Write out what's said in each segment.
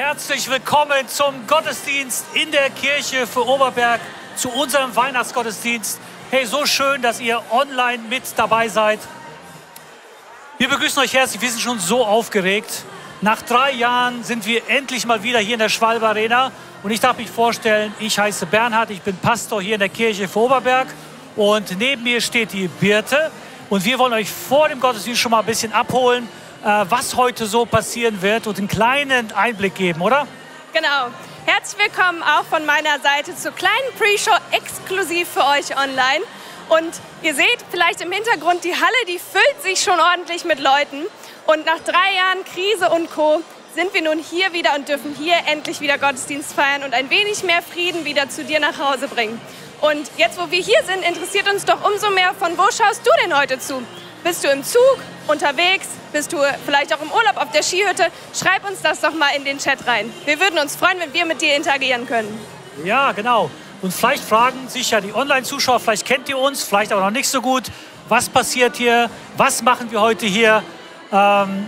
Herzlich willkommen zum Gottesdienst in der Kirche für Oberberg, zu unserem Weihnachtsgottesdienst. Hey, so schön, dass ihr online mit dabei seid. Wir begrüßen euch herzlich, wir sind schon so aufgeregt. Nach drei Jahren sind wir endlich mal wieder hier in der Schwalbe Arena. Und ich darf mich vorstellen, ich heiße Bernhard, ich bin Pastor hier in der Kirche für Oberberg. Und neben mir steht die Birte. Und wir wollen euch vor dem Gottesdienst schon mal ein bisschen abholen was heute so passieren wird und einen kleinen Einblick geben, oder? Genau. Herzlich willkommen auch von meiner Seite zur kleinen Pre-Show exklusiv für euch online. Und ihr seht vielleicht im Hintergrund, die Halle, die füllt sich schon ordentlich mit Leuten. Und nach drei Jahren Krise und Co. sind wir nun hier wieder und dürfen hier endlich wieder Gottesdienst feiern und ein wenig mehr Frieden wieder zu dir nach Hause bringen. Und jetzt, wo wir hier sind, interessiert uns doch umso mehr, von wo schaust du denn heute zu? Bist du im Zug, unterwegs? Bist du vielleicht auch im Urlaub auf der Skihütte? Schreib uns das doch mal in den Chat rein. Wir würden uns freuen, wenn wir mit dir interagieren können. Ja, genau. Und vielleicht fragen sich ja die Online-Zuschauer, vielleicht kennt ihr uns, vielleicht aber noch nicht so gut. Was passiert hier? Was machen wir heute hier? Ähm,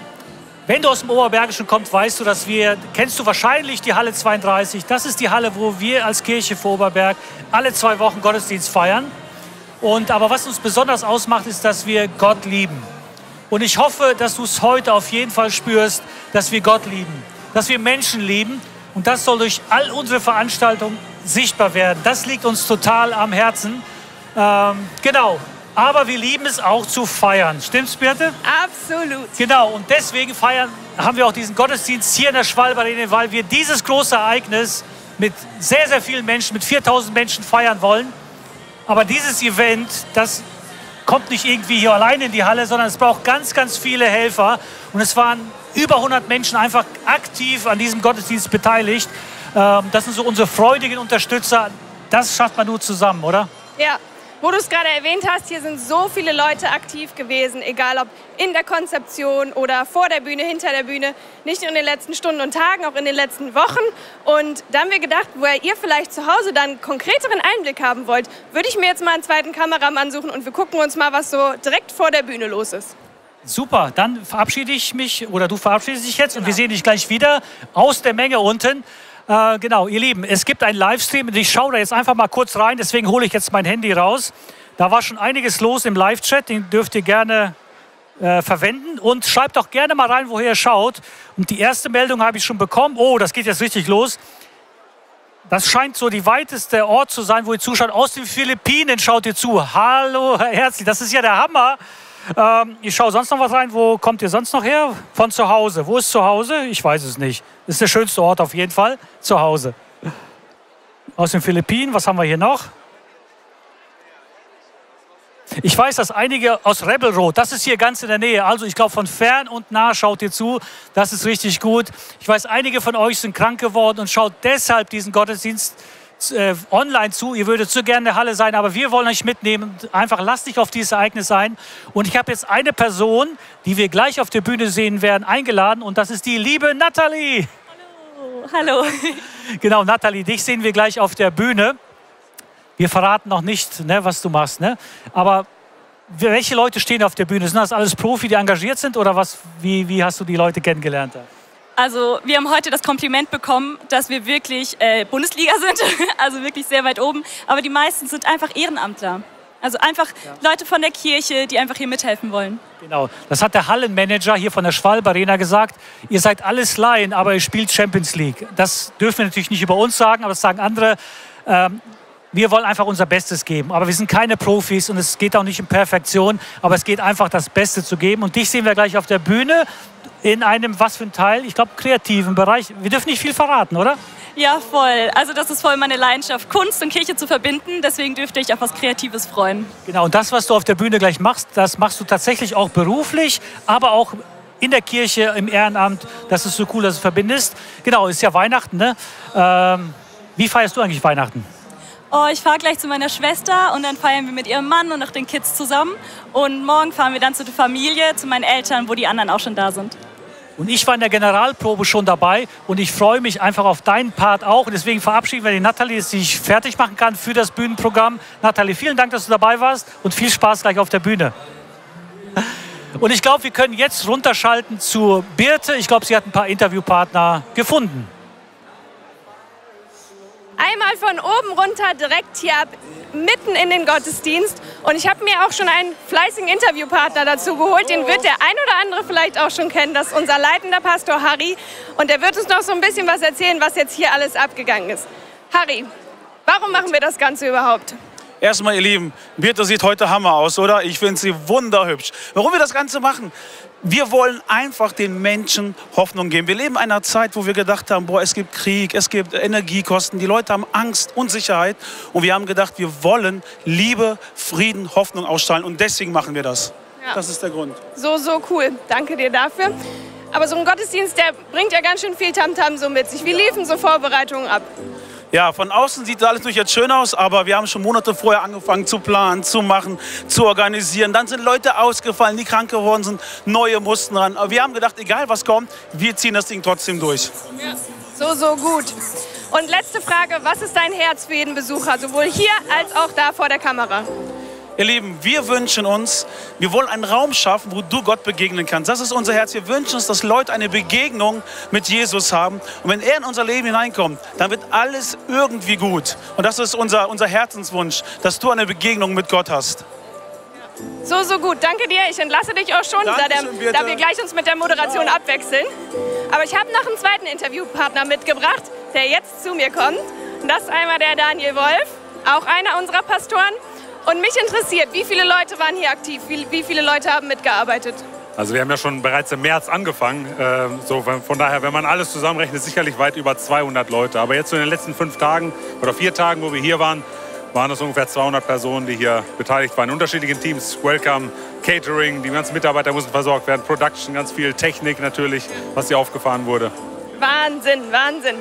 wenn du aus dem Oberbergischen kommst, weißt du, dass wir, kennst du wahrscheinlich die Halle 32. Das ist die Halle, wo wir als Kirche vor Oberberg alle zwei Wochen Gottesdienst feiern. Und aber was uns besonders ausmacht, ist, dass wir Gott lieben. Und ich hoffe, dass du es heute auf jeden Fall spürst, dass wir Gott lieben, dass wir Menschen lieben. Und das soll durch all unsere Veranstaltungen sichtbar werden. Das liegt uns total am Herzen. Ähm, genau. Aber wir lieben es auch zu feiern. Stimmt's, Birte? Absolut. Genau. Und deswegen feiern, haben wir auch diesen Gottesdienst hier in der Schwalbarene, weil wir dieses große Ereignis mit sehr, sehr vielen Menschen, mit 4000 Menschen feiern wollen. Aber dieses Event, das kommt nicht irgendwie hier allein in die Halle, sondern es braucht ganz, ganz viele Helfer. Und es waren über 100 Menschen einfach aktiv an diesem Gottesdienst beteiligt. Ähm, das sind so unsere freudigen Unterstützer. Das schafft man nur zusammen, oder? Ja, wo du es gerade erwähnt hast, hier sind so viele Leute aktiv gewesen, egal ob in der Konzeption oder vor der Bühne, hinter der Bühne, nicht nur in den letzten Stunden und Tagen, auch in den letzten Wochen. Und da haben wir gedacht, wo ihr vielleicht zu Hause dann konkreteren Einblick haben wollt, würde ich mir jetzt mal einen zweiten Kameramann suchen und wir gucken uns mal, was so direkt vor der Bühne los ist. Super, dann verabschiede ich mich oder du verabschiedest dich jetzt genau. und wir genau. sehen dich gleich wieder aus der Menge unten. Äh, genau, ihr Lieben, es gibt einen Livestream und ich schaue da jetzt einfach mal kurz rein, deswegen hole ich jetzt mein Handy raus. Da war schon einiges los im Live-Chat, den dürft ihr gerne äh, verwenden und schreibt doch gerne mal rein, woher ihr schaut. Und die erste Meldung habe ich schon bekommen. Oh, das geht jetzt richtig los. Das scheint so die weiteste Ort zu sein, wo ihr zuschaut. Aus den Philippinen schaut ihr zu. Hallo, herzlich. Das ist ja der Hammer. Ähm, ich schaue sonst noch was rein. Wo kommt ihr sonst noch her? Von zu Hause. Wo ist zu Hause? Ich weiß es nicht. Das ist der schönste Ort auf jeden Fall. Zu Hause. Aus den Philippinen. Was haben wir hier noch? Ich weiß, dass einige aus Rebel Road, das ist hier ganz in der Nähe. Also ich glaube, von fern und nah schaut ihr zu. Das ist richtig gut. Ich weiß, einige von euch sind krank geworden und schaut deshalb diesen Gottesdienst äh, online zu. Ihr würdet so gerne in der Halle sein, aber wir wollen euch mitnehmen. Einfach lasst dich auf dieses Ereignis ein. Und ich habe jetzt eine Person, die wir gleich auf der Bühne sehen werden, eingeladen. Und das ist die liebe Nathalie. Hallo. Hallo. Genau, Nathalie, dich sehen wir gleich auf der Bühne. Wir verraten noch nicht, ne, was du machst. Ne? Aber welche Leute stehen auf der Bühne? Sind das alles Profi, die engagiert sind? Oder was, wie, wie hast du die Leute kennengelernt? Also wir haben heute das Kompliment bekommen, dass wir wirklich äh, Bundesliga sind, also wirklich sehr weit oben. Aber die meisten sind einfach Ehrenamtler. Also einfach ja. Leute von der Kirche, die einfach hier mithelfen wollen. Genau, das hat der Hallenmanager hier von der Schwalb Arena gesagt. Ihr seid alles Laien, aber ihr spielt Champions League. Das dürfen wir natürlich nicht über uns sagen, aber das sagen andere. Ähm, wir wollen einfach unser Bestes geben. Aber wir sind keine Profis und es geht auch nicht um Perfektion, aber es geht einfach das Beste zu geben. Und dich sehen wir gleich auf der Bühne in einem, was für ein Teil? Ich glaube, kreativen Bereich. Wir dürfen nicht viel verraten, oder? Ja, voll. Also das ist voll meine Leidenschaft, Kunst und Kirche zu verbinden. Deswegen dürfte ich auf was Kreatives freuen. Genau, und das, was du auf der Bühne gleich machst, das machst du tatsächlich auch beruflich, aber auch in der Kirche, im Ehrenamt. Das ist so cool, dass du verbindest. Genau, ist ja Weihnachten, ne? Ähm, wie feierst du eigentlich Weihnachten? Oh, ich fahre gleich zu meiner Schwester und dann feiern wir mit ihrem Mann und auch den Kids zusammen. Und morgen fahren wir dann zu der Familie, zu meinen Eltern, wo die anderen auch schon da sind. Und ich war in der Generalprobe schon dabei und ich freue mich einfach auf deinen Part auch. Und deswegen verabschieden wir die Nathalie, dass sie sich fertig machen kann für das Bühnenprogramm. Nathalie, vielen Dank, dass du dabei warst und viel Spaß gleich auf der Bühne. Und ich glaube, wir können jetzt runterschalten zu Birte. Ich glaube, sie hat ein paar Interviewpartner gefunden. Von oben runter direkt hier ab, mitten in den Gottesdienst. Und ich habe mir auch schon einen fleißigen Interviewpartner dazu geholt. Den wird der ein oder andere vielleicht auch schon kennen. Das ist unser leitender Pastor Harry. Und der wird uns noch so ein bisschen was erzählen, was jetzt hier alles abgegangen ist. Harry, warum machen wir das Ganze überhaupt? Erstmal, ihr Lieben, Birte sieht heute Hammer aus, oder? Ich finde sie wunderhübsch. Warum wir das Ganze machen? Wir wollen einfach den Menschen Hoffnung geben. Wir leben in einer Zeit, wo wir gedacht haben, boah, es gibt Krieg, es gibt Energiekosten, die Leute haben Angst, Unsicherheit. Und wir haben gedacht, wir wollen Liebe, Frieden, Hoffnung ausstrahlen. Und deswegen machen wir das. Ja. Das ist der Grund. So, so cool. Danke dir dafür. Aber so ein Gottesdienst, der bringt ja ganz schön viel Tamtam -Tam so mit sich. Wie liefen so Vorbereitungen ab? Ja, von außen sieht alles natürlich jetzt schön aus, aber wir haben schon Monate vorher angefangen zu planen, zu machen, zu organisieren. Dann sind Leute ausgefallen, die krank geworden sind, neue mussten ran. Aber wir haben gedacht, egal was kommt, wir ziehen das Ding trotzdem durch. So, so gut. Und letzte Frage, was ist dein Herz für jeden Besucher, sowohl hier als auch da vor der Kamera? Ihr Lieben, wir wünschen uns, wir wollen einen Raum schaffen, wo du Gott begegnen kannst. Das ist unser Herz. Wir wünschen uns, dass Leute eine Begegnung mit Jesus haben. Und wenn er in unser Leben hineinkommt, dann wird alles irgendwie gut. Und das ist unser, unser Herzenswunsch, dass du eine Begegnung mit Gott hast. So, so gut. Danke dir. Ich entlasse dich auch schon, da, der, da, wir gleich uns mit der Moderation ja. abwechseln. Aber ich habe noch einen zweiten Interviewpartner mitgebracht, der jetzt zu mir kommt. Und das ist einmal der Daniel Wolf, auch einer unserer Pastoren. Und mich interessiert, wie viele Leute waren hier aktiv? Wie, wie viele Leute haben mitgearbeitet? Also wir haben ja schon bereits im März angefangen. Äh, so von daher, wenn man alles zusammenrechnet, sicherlich weit über 200 Leute. Aber jetzt in den letzten fünf Tagen oder vier Tagen, wo wir hier waren, waren es ungefähr 200 Personen, die hier beteiligt waren. In unterschiedlichen Teams, Welcome, Catering, die ganzen Mitarbeiter mussten versorgt werden, Production, ganz viel Technik natürlich, was hier aufgefahren wurde. Wahnsinn, Wahnsinn.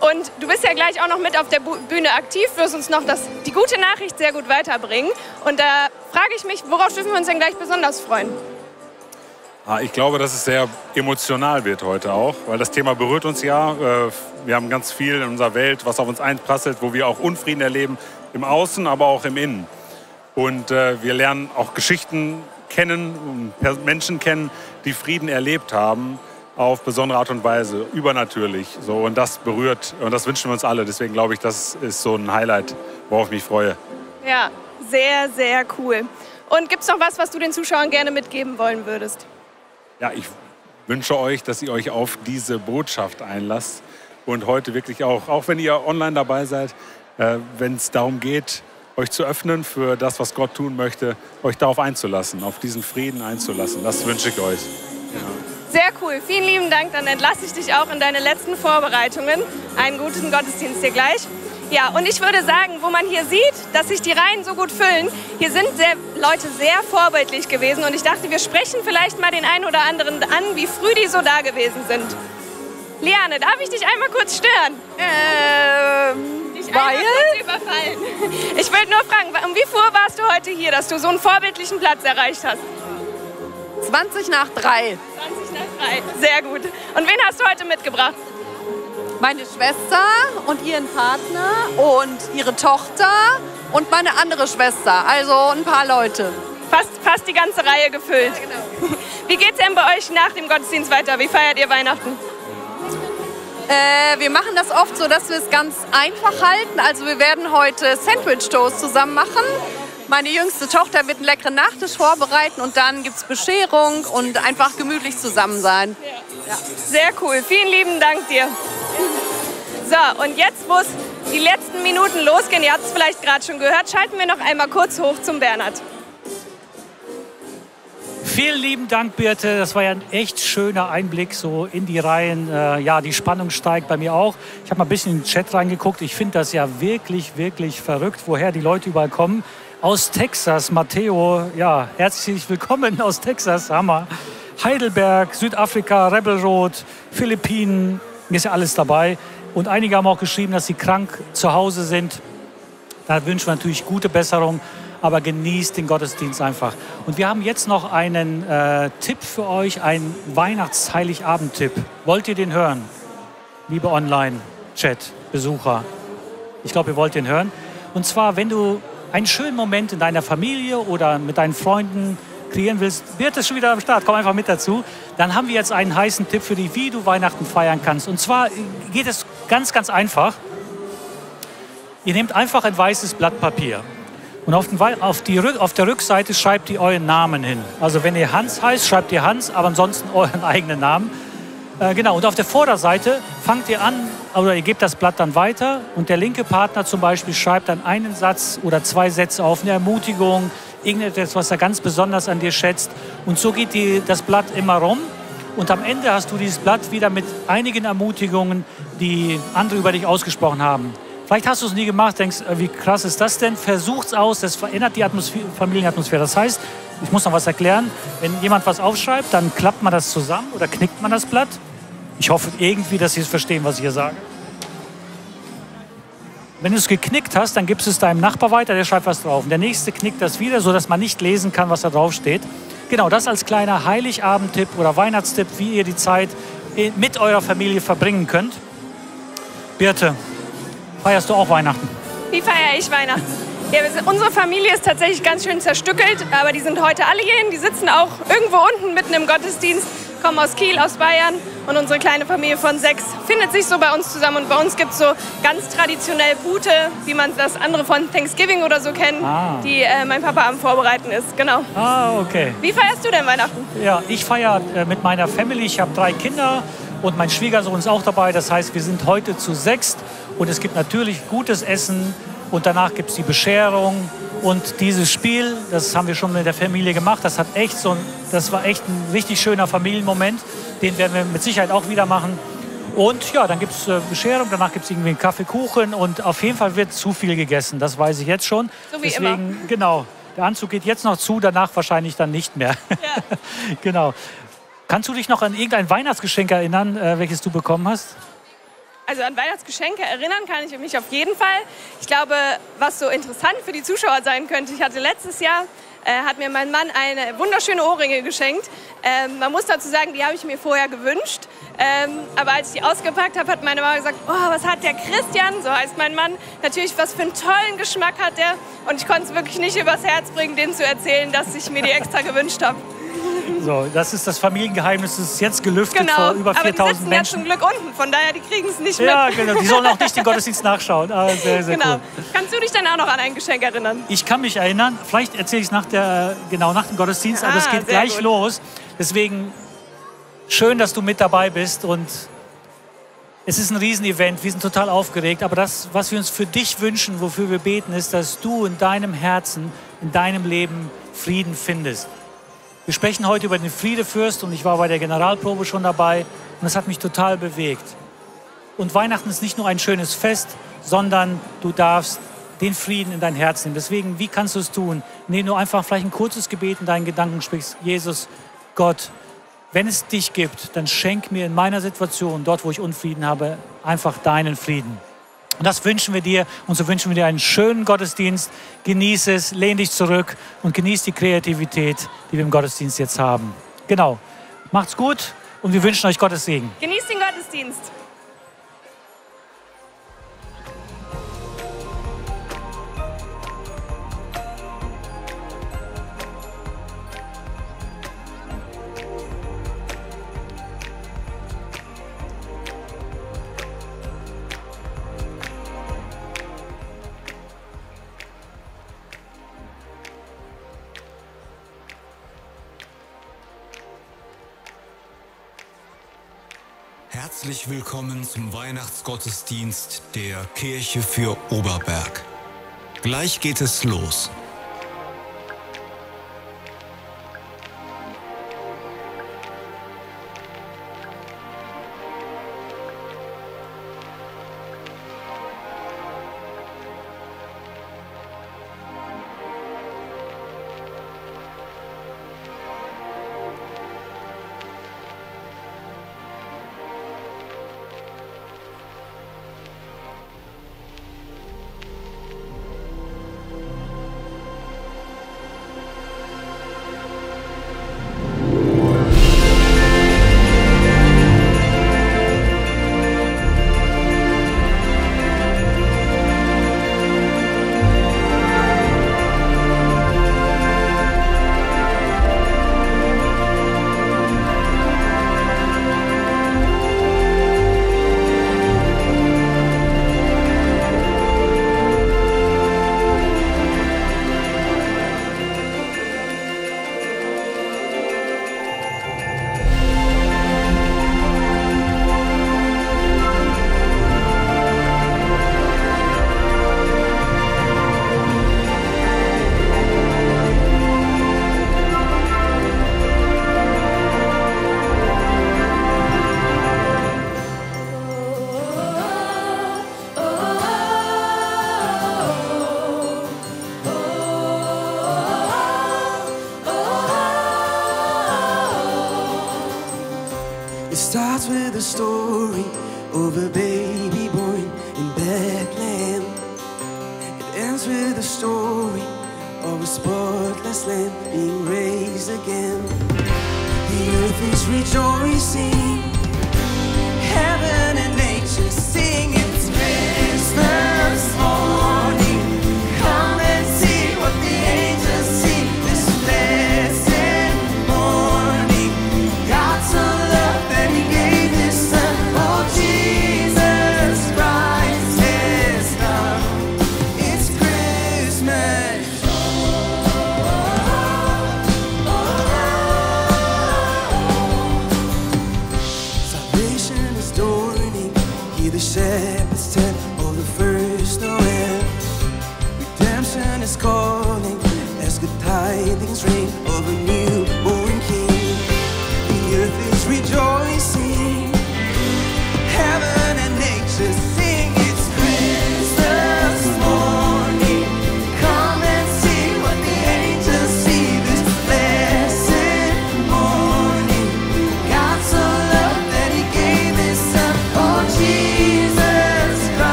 Und du bist ja gleich auch noch mit auf der Bühne aktiv, wirst uns noch das, die gute Nachricht sehr gut weiterbringen. Und da frage ich mich, worauf dürfen wir uns denn gleich besonders freuen? Ah, ich glaube, dass es sehr emotional wird heute auch, weil das Thema berührt uns ja. Äh, wir haben ganz viel in unserer Welt, was auf uns einprasselt, wo wir auch Unfrieden erleben, im Außen, aber auch im Innen. Und äh, wir lernen auch Geschichten kennen, Menschen kennen, die Frieden erlebt haben auf besondere Art und Weise, übernatürlich. So, und das berührt und das wünschen wir uns alle. Deswegen glaube ich, das ist so ein Highlight, worauf ich mich freue. Ja, sehr, sehr cool. Und gibt es noch was, was du den Zuschauern gerne mitgeben wollen würdest? Ja, ich wünsche euch, dass ihr euch auf diese Botschaft einlasst und heute wirklich auch, auch wenn ihr online dabei seid, äh, wenn es darum geht, euch zu öffnen für das, was Gott tun möchte, euch darauf einzulassen, auf diesen Frieden einzulassen. Das wünsche ich euch. Ja. Sehr cool. Vielen lieben Dank. Dann entlasse ich dich auch in deine letzten Vorbereitungen. Einen guten Gottesdienst dir gleich. Ja, und ich würde sagen, wo man hier sieht, dass sich die Reihen so gut füllen, hier sind sehr, Leute sehr vorbildlich gewesen. Und ich dachte, wir sprechen vielleicht mal den einen oder anderen an, wie früh die so da gewesen sind. Liane, darf ich dich einmal kurz stören? Ähm, dich weil? kurz überfallen. Ich wollte nur fragen, um wie früh warst du heute hier, dass du so einen vorbildlichen Platz erreicht hast? 20 nach 3. 20 nach 3, sehr gut. Und wen hast du heute mitgebracht? Meine Schwester und ihren Partner und ihre Tochter und meine andere Schwester. Also ein paar Leute. Fast, fast die ganze Reihe gefüllt. Ja, genau. Wie geht's denn bei euch nach dem Gottesdienst weiter? Wie feiert ihr Weihnachten? Äh, wir machen das oft so, dass wir es ganz einfach halten. Also wir werden heute Sandwich Toast zusammen machen meine jüngste Tochter wird einen leckeren Nachtisch vorbereiten und dann gibt es Bescherung und einfach gemütlich zusammen sein. Ja. Sehr cool. Vielen lieben Dank dir. So, und jetzt, wo es die letzten Minuten losgehen, ihr habt es vielleicht gerade schon gehört, schalten wir noch einmal kurz hoch zum Bernhard. Vielen lieben Dank, Birte. Das war ja ein echt schöner Einblick so in die Reihen. Äh, ja, die Spannung steigt bei mir auch. Ich habe mal ein bisschen in den Chat reingeguckt. Ich finde das ja wirklich, wirklich verrückt, woher die Leute überall kommen aus Texas. Matteo, ja, herzlich willkommen aus Texas, Hammer. Heidelberg, Südafrika, Rebel Road, Philippinen, mir ist ja alles dabei. Und einige haben auch geschrieben, dass sie krank zu Hause sind. Da wünschen wir natürlich gute Besserung, aber genießt den Gottesdienst einfach. Und wir haben jetzt noch einen äh, Tipp für euch, einen Weihnachts-Heiligabend-Tipp. Wollt ihr den hören? Liebe Online-Chat-Besucher. Ich glaube, ihr wollt den hören. Und zwar, wenn du einen schönen Moment in deiner Familie oder mit deinen Freunden kreieren willst, wird es schon wieder am Start, komm einfach mit dazu. Dann haben wir jetzt einen heißen Tipp für dich, wie du Weihnachten feiern kannst. Und zwar geht es ganz, ganz einfach. Ihr nehmt einfach ein weißes Blatt Papier. Und auf, den, auf, die, auf, der Rückseite schreibt ihr euren Namen hin. Also wenn ihr Hans heißt, schreibt ihr Hans, aber ansonsten euren eigenen Namen. Äh, genau, und auf der Vorderseite fangt ihr an, oder ihr gebt das Blatt dann weiter und der linke Partner zum Beispiel schreibt dann einen Satz oder zwei Sätze auf, eine Ermutigung, irgendetwas, was er ganz besonders an dir schätzt. Und so geht die, das Blatt immer rum. Und am Ende hast du dieses Blatt wieder mit einigen Ermutigungen, die andere über dich ausgesprochen haben. Vielleicht hast du es nie gemacht, denkst, äh, wie krass ist das denn? Versucht's aus, das verändert die Atmosphäre, Familienatmosphäre. Das heißt, ich muss noch was erklären. Wenn jemand was aufschreibt, dann klappt man das zusammen oder knickt man das Blatt. Ich hoffe irgendwie, dass Sie es verstehen, was ich hier sage. Wenn du es geknickt hast, dann gibst du es deinem Nachbar weiter, der schreibt was drauf. Und der nächste knickt das wieder, sodass man nicht lesen kann, was da drauf steht. Genau, das als kleiner Heiligabend-Tipp oder Weihnachtstipp, wie ihr die Zeit mit eurer Familie verbringen könnt. Birte, feierst du auch Weihnachten? Wie feiere ich Weihnachten? Ja, unsere Familie ist tatsächlich ganz schön zerstückelt, aber die sind heute alle hierhin. Die sitzen auch irgendwo unten mitten im Gottesdienst kommen aus Kiel, aus Bayern und unsere kleine Familie von sechs findet sich so bei uns zusammen. Und bei uns gibt es so ganz traditionell Pute, wie man das andere von Thanksgiving oder so kennen, ah. die äh, mein Papa am Vorbereiten ist. Genau. Ah, okay. Wie feierst du denn Weihnachten? Ja, ich feiere äh, mit meiner Family. Ich habe drei Kinder und mein Schwiegersohn ist auch dabei. Das heißt, wir sind heute zu sechst und es gibt natürlich gutes Essen und danach gibt es die Bescherung und dieses Spiel, das haben wir schon mit der Familie gemacht, das, hat echt so, das war echt ein richtig schöner Familienmoment. Den werden wir mit Sicherheit auch wieder machen. Und ja, dann gibt es äh, Bescherung, danach gibt es irgendwie einen Kaffeekuchen und auf jeden Fall wird zu viel gegessen, das weiß ich jetzt schon. So wie Deswegen, immer. Genau, der Anzug geht jetzt noch zu, danach wahrscheinlich dann nicht mehr. Ja. genau. Kannst du dich noch an irgendein Weihnachtsgeschenk erinnern, äh, welches du bekommen hast? Also an Weihnachtsgeschenke erinnern kann ich mich auf jeden Fall. Ich glaube, was so interessant für die Zuschauer sein könnte, ich hatte letztes Jahr, äh, hat mir mein Mann eine wunderschöne Ohrringe geschenkt. Ähm, man muss dazu sagen, die habe ich mir vorher gewünscht. Ähm, aber als ich die ausgepackt habe, hat meine Mama gesagt, oh, was hat der Christian, so heißt mein Mann, natürlich, was für einen tollen Geschmack hat der. Und ich konnte es wirklich nicht übers Herz bringen, denen zu erzählen, dass ich mir die extra gewünscht habe. So, das ist das Familiengeheimnis, das ist jetzt gelüftet genau. vor über 4000 Menschen. Ja zum Glück unten, von daher die kriegen es nicht mit. Ja, genau, die sollen auch nicht den Gottesdienst nachschauen. Ah, sehr, sehr genau. Cool. Kannst du dich dann auch noch an ein Geschenk erinnern? Ich kann mich erinnern, vielleicht erzähle ich es nach, genau, nach dem Gottesdienst, ah, aber es geht gleich gut. los. Deswegen schön, dass du mit dabei bist und es ist ein Riesenevent, wir sind total aufgeregt, aber das, was wir uns für dich wünschen, wofür wir beten, ist, dass du in deinem Herzen, in deinem Leben Frieden findest. Wir sprechen heute über den Friedefürst und ich war bei der Generalprobe schon dabei und das hat mich total bewegt. Und Weihnachten ist nicht nur ein schönes Fest, sondern du darfst den Frieden in dein Herz nehmen. Deswegen, wie kannst du es tun? Indem du einfach vielleicht ein kurzes Gebet in deinen Gedanken sprichst. Jesus, Gott, wenn es dich gibt, dann schenk mir in meiner Situation, dort wo ich Unfrieden habe, einfach deinen Frieden. Und das wünschen wir dir. Und so wünschen wir dir einen schönen Gottesdienst. Genieß es, lehn dich zurück und genieß die Kreativität, die wir im Gottesdienst jetzt haben. Genau. Macht's gut und wir wünschen euch Gottes Segen. Genießt den Gottesdienst. Herzlich willkommen zum Weihnachtsgottesdienst der Kirche für Oberberg. Gleich geht es los.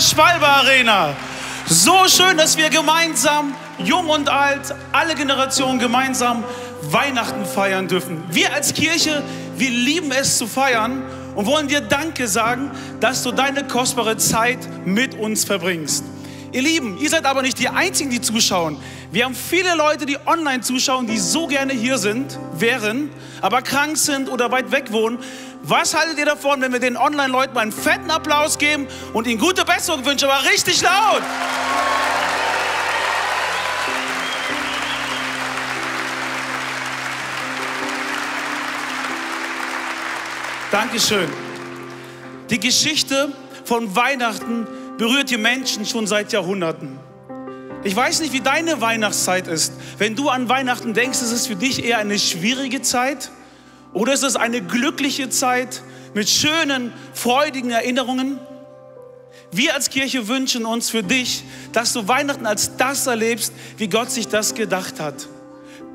Schwalbe Arena. So schön, dass wir gemeinsam, jung und alt, alle Generationen gemeinsam Weihnachten feiern dürfen. Wir als Kirche, wir lieben es zu feiern und wollen dir Danke sagen, dass du deine kostbare Zeit mit uns verbringst. Ihr Lieben, ihr seid aber nicht die Einzigen, die zuschauen. Wir haben viele Leute, die online zuschauen, die so gerne hier sind, wären, aber krank sind oder weit weg wohnen. Was haltet ihr davon, wenn wir den Online-Leuten mal einen fetten Applaus geben und ihnen gute Besserung wünschen, aber richtig laut? Dankeschön. Die Geschichte von Weihnachten berührt die Menschen schon seit Jahrhunderten. Ich weiß nicht, wie deine Weihnachtszeit ist. Wenn du an Weihnachten denkst, ist es für dich eher eine schwierige Zeit oder ist es eine glückliche Zeit mit schönen, freudigen Erinnerungen? Wir als Kirche wünschen uns für dich, dass du Weihnachten als das erlebst, wie Gott sich das gedacht hat.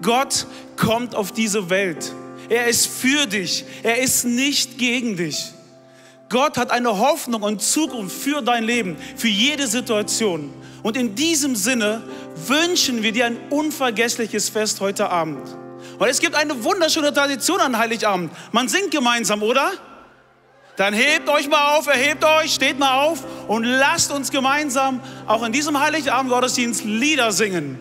Gott kommt auf diese Welt. Er ist für dich. Er ist nicht gegen dich. Gott hat eine Hoffnung und Zukunft für dein Leben, für jede Situation. Und in diesem Sinne wünschen wir dir ein unvergessliches Fest heute Abend. Und es gibt eine wunderschöne Tradition an Heiligabend. Man singt gemeinsam, oder? Dann hebt euch mal auf, erhebt euch, steht mal auf und lasst uns gemeinsam auch in diesem Heiligabend Gottesdienst Lieder singen.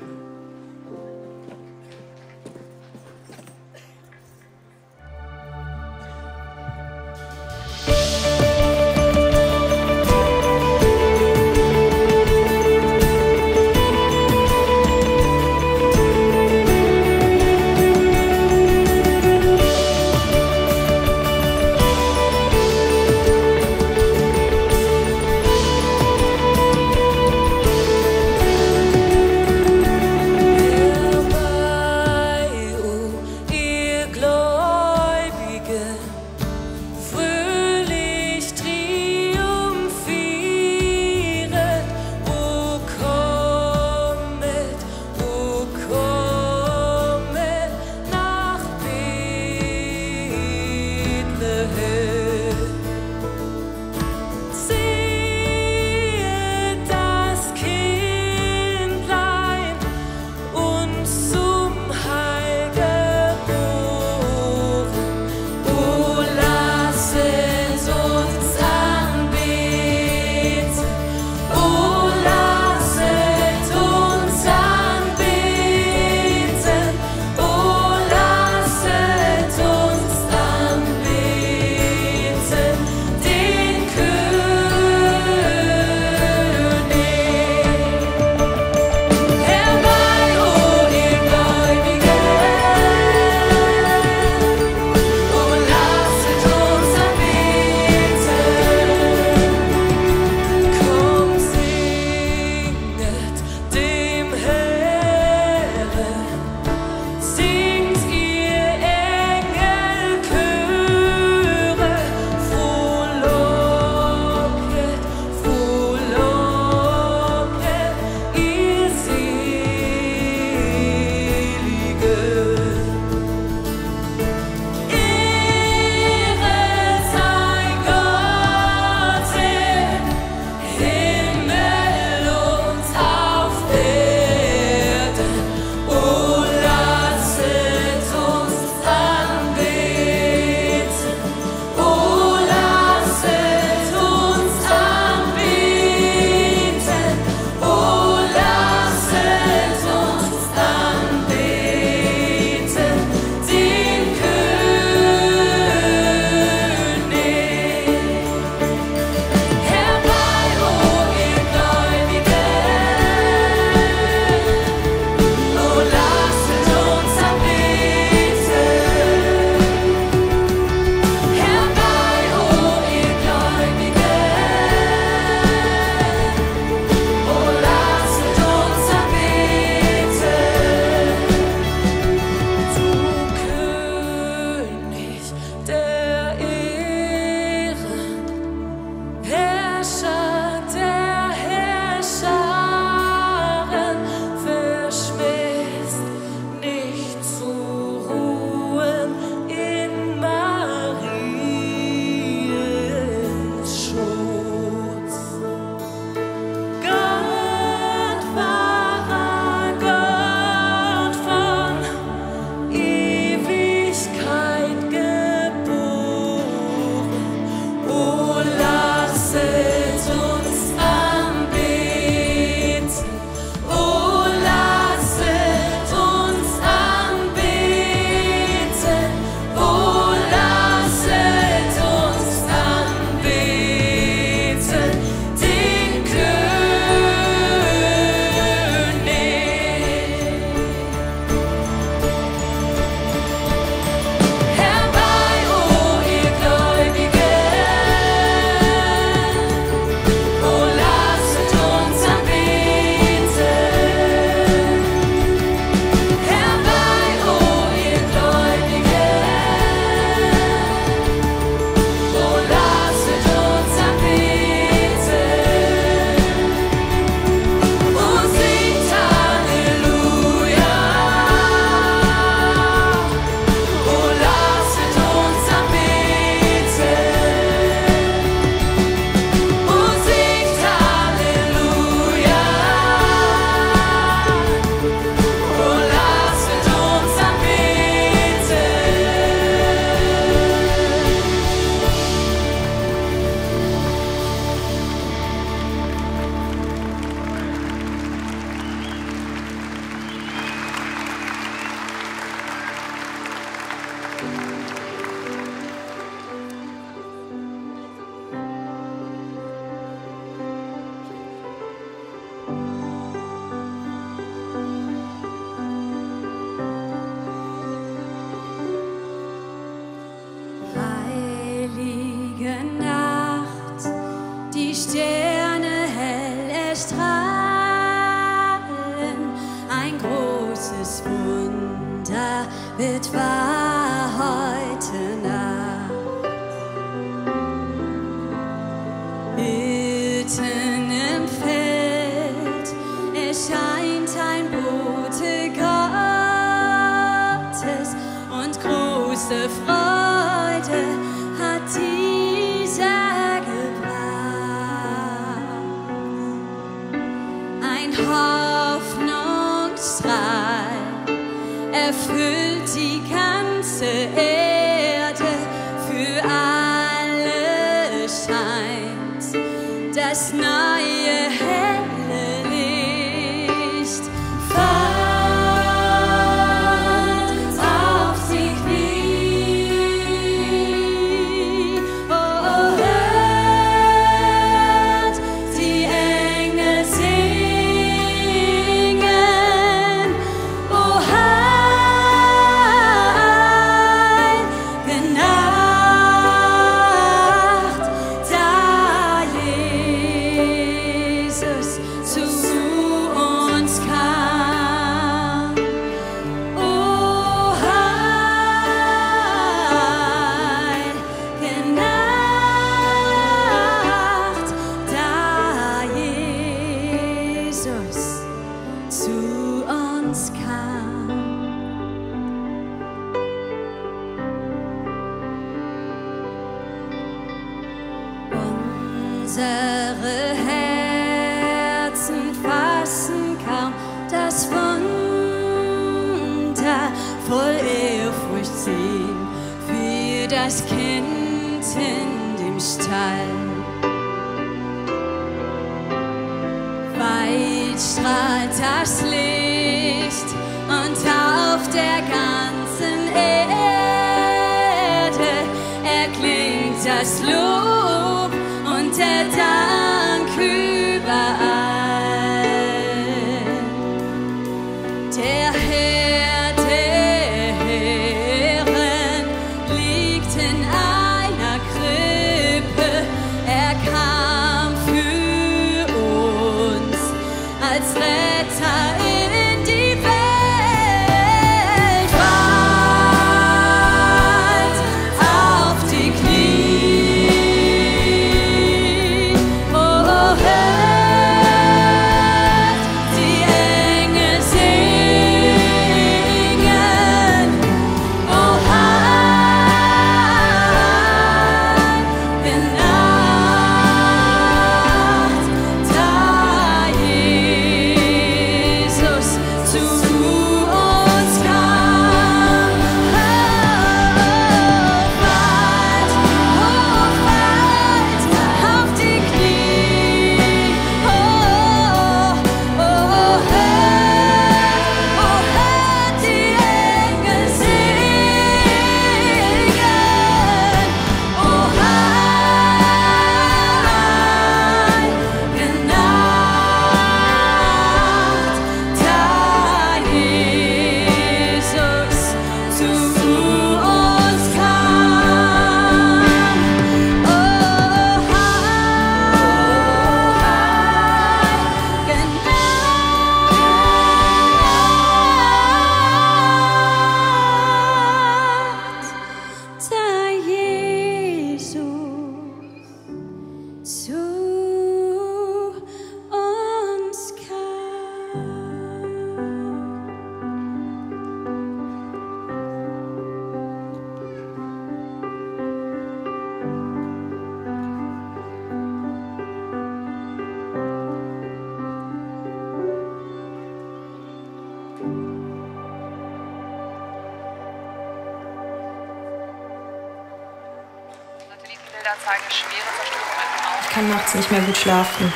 zeigen schwere Verstopfungen auf. Ich kann nachts nicht mehr gut schlafen.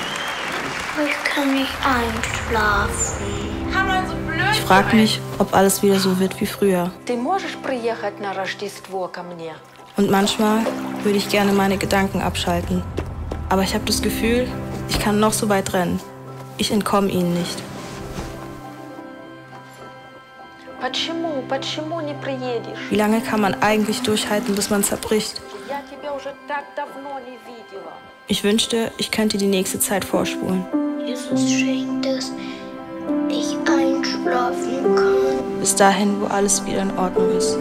Ich kann nicht einschlafen. Ich frage mich, ob alles wieder so wird wie früher. Und manchmal würde ich gerne meine Gedanken abschalten. Aber ich habe das Gefühl, ich kann noch so weit rennen. Ich entkomme ihnen nicht. Wie lange kann man eigentlich durchhalten, bis man zerbricht? Ich wünschte, ich könnte die nächste Zeit vorspulen. Jesus schenkt, dass ich einschlafen kann. Bis dahin, wo alles wieder in Ordnung ist.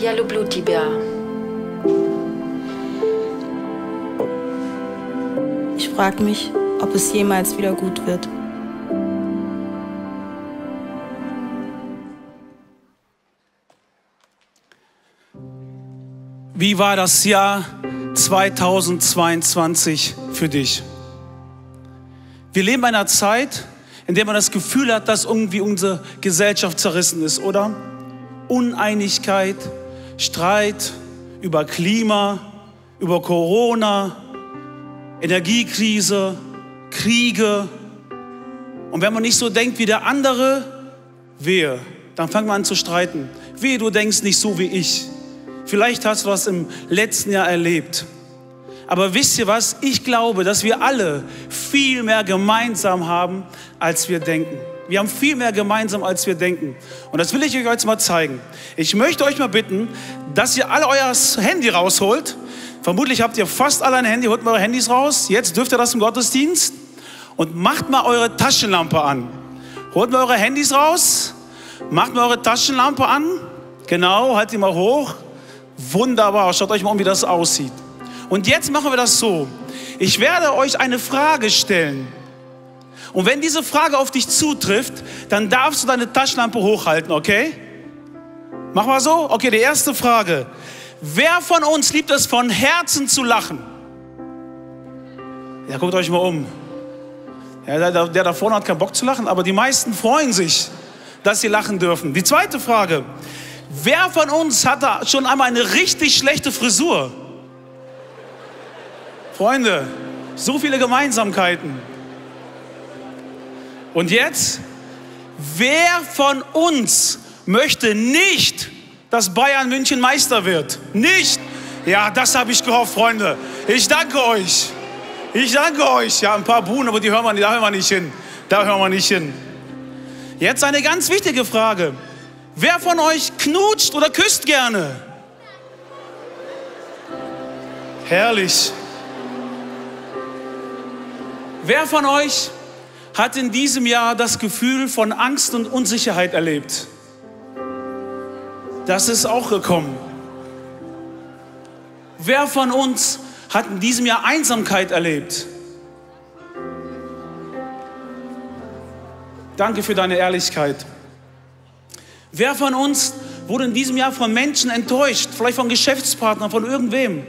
Я люблю тебя. Ich frage mich, ob es jemals wieder gut wird. Wie war das Jahr 2022 für dich? Wir leben in einer Zeit, in der man das Gefühl hat, dass irgendwie unsere Gesellschaft zerrissen ist, oder? Uneinigkeit, Streit über Klima, über Corona, Energiekrise, Kriege. Und wenn man nicht so denkt wie der andere, wehe, dann fangen wir an zu streiten. Wehe, du denkst nicht so wie ich. Vielleicht hast du das im letzten Jahr erlebt. Aber wisst ihr was? Ich glaube, dass wir alle viel mehr gemeinsam haben, als wir denken. Wir haben viel mehr gemeinsam, als wir denken. Und das will ich euch jetzt mal zeigen. Ich möchte euch mal bitten, dass ihr alle euer Handy rausholt. Vermutlich habt ihr fast alle ein Handy. Holt mal eure Handys raus. Jetzt dürft ihr das im Gottesdienst. Und macht mal eure Taschenlampe an. Holt mal eure Handys raus. Macht mal eure Taschenlampe an. Genau, halt die mal hoch. Wunderbar. Schaut euch mal um, wie das aussieht. Und jetzt machen wir das so. Ich werde euch eine Frage stellen. Und wenn diese Frage auf dich zutrifft, dann darfst du deine Taschenlampe hochhalten, okay? Mach mal so. Okay, die erste Frage. Wer von uns liebt es von Herzen zu lachen? Ja, guckt euch mal um. Ja, der, der da vorne hat keinen Bock zu lachen, aber die meisten freuen sich, dass sie lachen dürfen. Die zweite Frage. Wer von uns hat da schon einmal eine richtig schlechte Frisur? Freunde, so viele Gemeinsamkeiten. Und jetzt, wer von uns möchte nicht, dass Bayern München Meister wird? Nicht. Ja, das habe ich gehofft, Freunde. Ich danke euch. Ich danke euch. Ja, ein paar Buhnen, aber die hören wir, da hören wir nicht hin. Da hören wir nicht hin. Jetzt eine ganz wichtige Frage. Wer von euch knutscht oder küsst gerne? Herrlich. Wer von euch hat in diesem Jahr das Gefühl von Angst und Unsicherheit erlebt? Das ist auch gekommen. Wer von uns hat in diesem Jahr Einsamkeit erlebt? Danke für deine Ehrlichkeit. Wer von uns wurde in diesem Jahr von Menschen enttäuscht? Vielleicht von Geschäftspartnern, von irgendwem?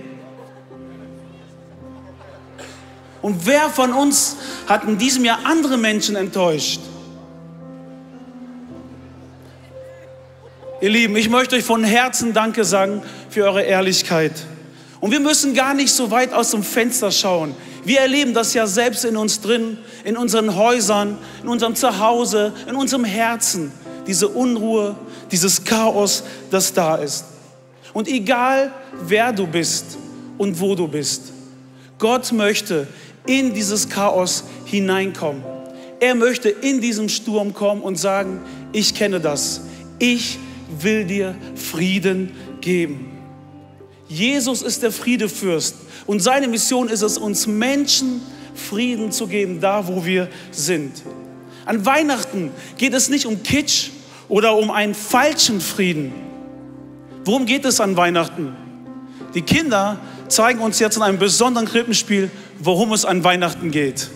Und wer von uns hat in diesem Jahr andere Menschen enttäuscht? Ihr Lieben, ich möchte euch von Herzen Danke sagen für eure Ehrlichkeit. Und wir müssen gar nicht so weit aus dem Fenster schauen. Wir erleben das ja selbst in uns drin, in unseren Häusern, in unserem Zuhause, in unserem Herzen. Diese Unruhe, dieses Chaos, das da ist. Und egal wer du bist und wo du bist, Gott möchte in dieses Chaos hineinkommen. Er möchte in diesem Sturm kommen und sagen, ich kenne das. Ich will dir Frieden geben. Jesus ist der Friedefürst und seine Mission ist es, uns Menschen Frieden zu geben, da wo wir sind. An Weihnachten geht es nicht um Kitsch oder um einen falschen Frieden. Worum geht es an Weihnachten? Die Kinder zeigen uns jetzt in einem besonderen Krippenspiel, worum es an Weihnachten geht.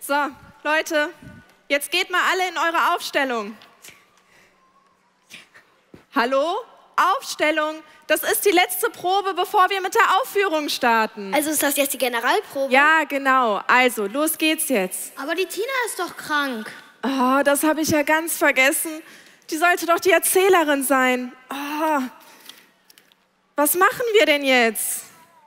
So, Leute, jetzt geht mal alle in eure Aufstellung. Hallo? Aufstellung. Das ist die letzte Probe, bevor wir mit der Aufführung starten. Also ist das jetzt die Generalprobe? Ja, genau. Also, los geht's jetzt. Aber die Tina ist doch krank. Oh, das habe ich ja ganz vergessen. Die sollte doch die Erzählerin sein. Oh. Was machen wir denn jetzt?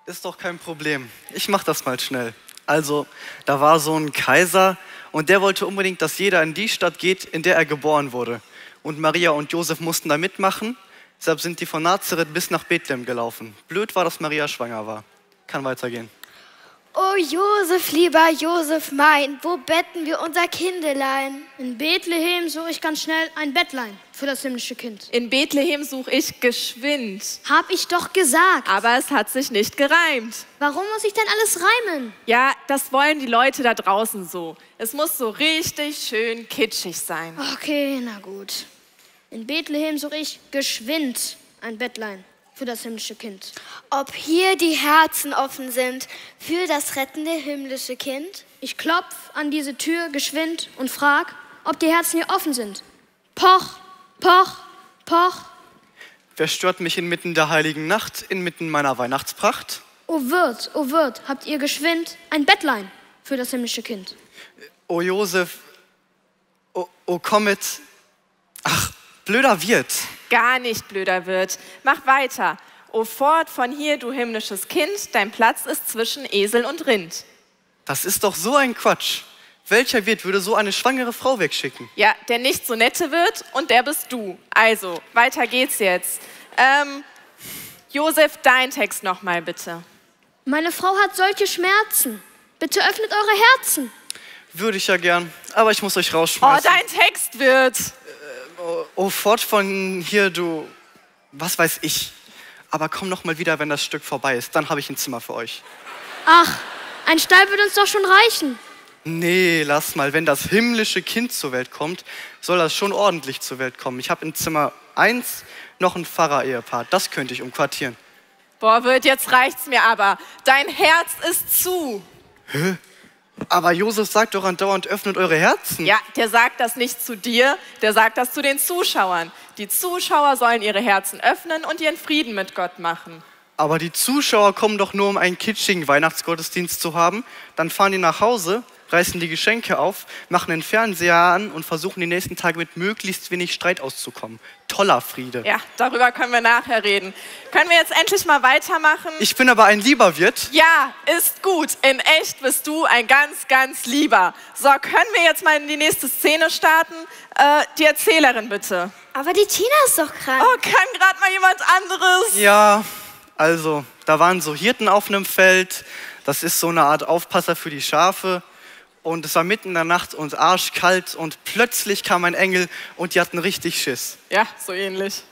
Ist doch kein Problem. Ich mach das mal schnell. Also, da war so ein Kaiser und der wollte unbedingt, dass jeder in die Stadt geht, in der er geboren wurde. Und Maria und Josef mussten da mitmachen. Deshalb sind die von Nazareth bis nach Bethlehem gelaufen. Blöd war, dass Maria schwanger war. Kann weitergehen. Oh Josef, lieber Josef mein, wo betten wir unser Kindelein? In Bethlehem suche ich ganz schnell ein Bettlein für das himmlische Kind. In Bethlehem suche ich geschwind. Hab ich doch gesagt. Aber es hat sich nicht gereimt. Warum muss ich denn alles reimen? Ja, das wollen die Leute da draußen so. Es muss so richtig schön kitschig sein. Okay, na gut. In Bethlehem suche ich geschwind ein Bettlein für das himmlische Kind. Ob hier die Herzen offen sind für das rettende himmlische Kind? Ich klopf an diese Tür geschwind und frag, ob die Herzen hier offen sind. Poch, poch, poch. Wer stört mich inmitten der heiligen Nacht, inmitten meiner Weihnachtspracht? O Wirt, o Wirt, habt ihr geschwind ein Bettlein für das himmlische Kind? O Josef, o, o Comet. Ach, blöder Wirt. Gar nicht blöder wird. Mach weiter. O fort von hier, du himmlisches Kind, dein Platz ist zwischen Esel und Rind. Das ist doch so ein Quatsch. Welcher Wirt würde so eine schwangere Frau wegschicken? Ja, der nicht so nette wird und der bist du. Also, weiter geht's jetzt. Ähm, Josef, dein Text nochmal bitte. Meine Frau hat solche Schmerzen. Bitte öffnet eure Herzen. Würde ich ja gern, aber ich muss euch Oh, rausschmeißen. dein Text wird. Oh, oh, fort von hier, du. Was weiß ich. Aber komm noch mal wieder, wenn das Stück vorbei ist. Dann habe ich ein Zimmer für euch. Ach, ein Stall wird uns doch schon reichen. Nee, lass mal. Wenn das himmlische Kind zur Welt kommt, soll das schon ordentlich zur Welt kommen. Ich habe in Zimmer 1 noch ein Pfarrer-Ehepaar. Das könnte ich umquartieren. Boah, wird, jetzt reicht's mir aber. Dein Herz ist zu. Hä? Aber Josef sagt doch andauernd, öffnet eure Herzen. Ja, der sagt das nicht zu dir, der sagt das zu den Zuschauern. Die Zuschauer sollen ihre Herzen öffnen und ihren Frieden mit Gott machen. Aber die Zuschauer kommen doch nur, um einen kitschigen Weihnachtsgottesdienst zu haben. Dann fahren die nach Hause, reißen die Geschenke auf, machen den Fernseher an und versuchen die nächsten Tage mit möglichst wenig Streit auszukommen. Toller Friede. Ja, darüber können wir nachher reden. Können wir jetzt endlich mal weitermachen? Ich bin aber ein lieber Wirt. Ja, ist gut. In echt bist du ein ganz, ganz lieber. So, können wir jetzt mal in die nächste Szene starten? Äh, die Erzählerin bitte. Aber die Tina ist doch krank. Oh, kann gerade mal jemand anderes? Ja, also, da waren so Hirten auf einem Feld. Das ist so eine Art Aufpasser für die Schafe. Und es war mitten in der Nacht und arschkalt und plötzlich kam ein Engel und die hatten richtig Schiss. Ja, so ähnlich.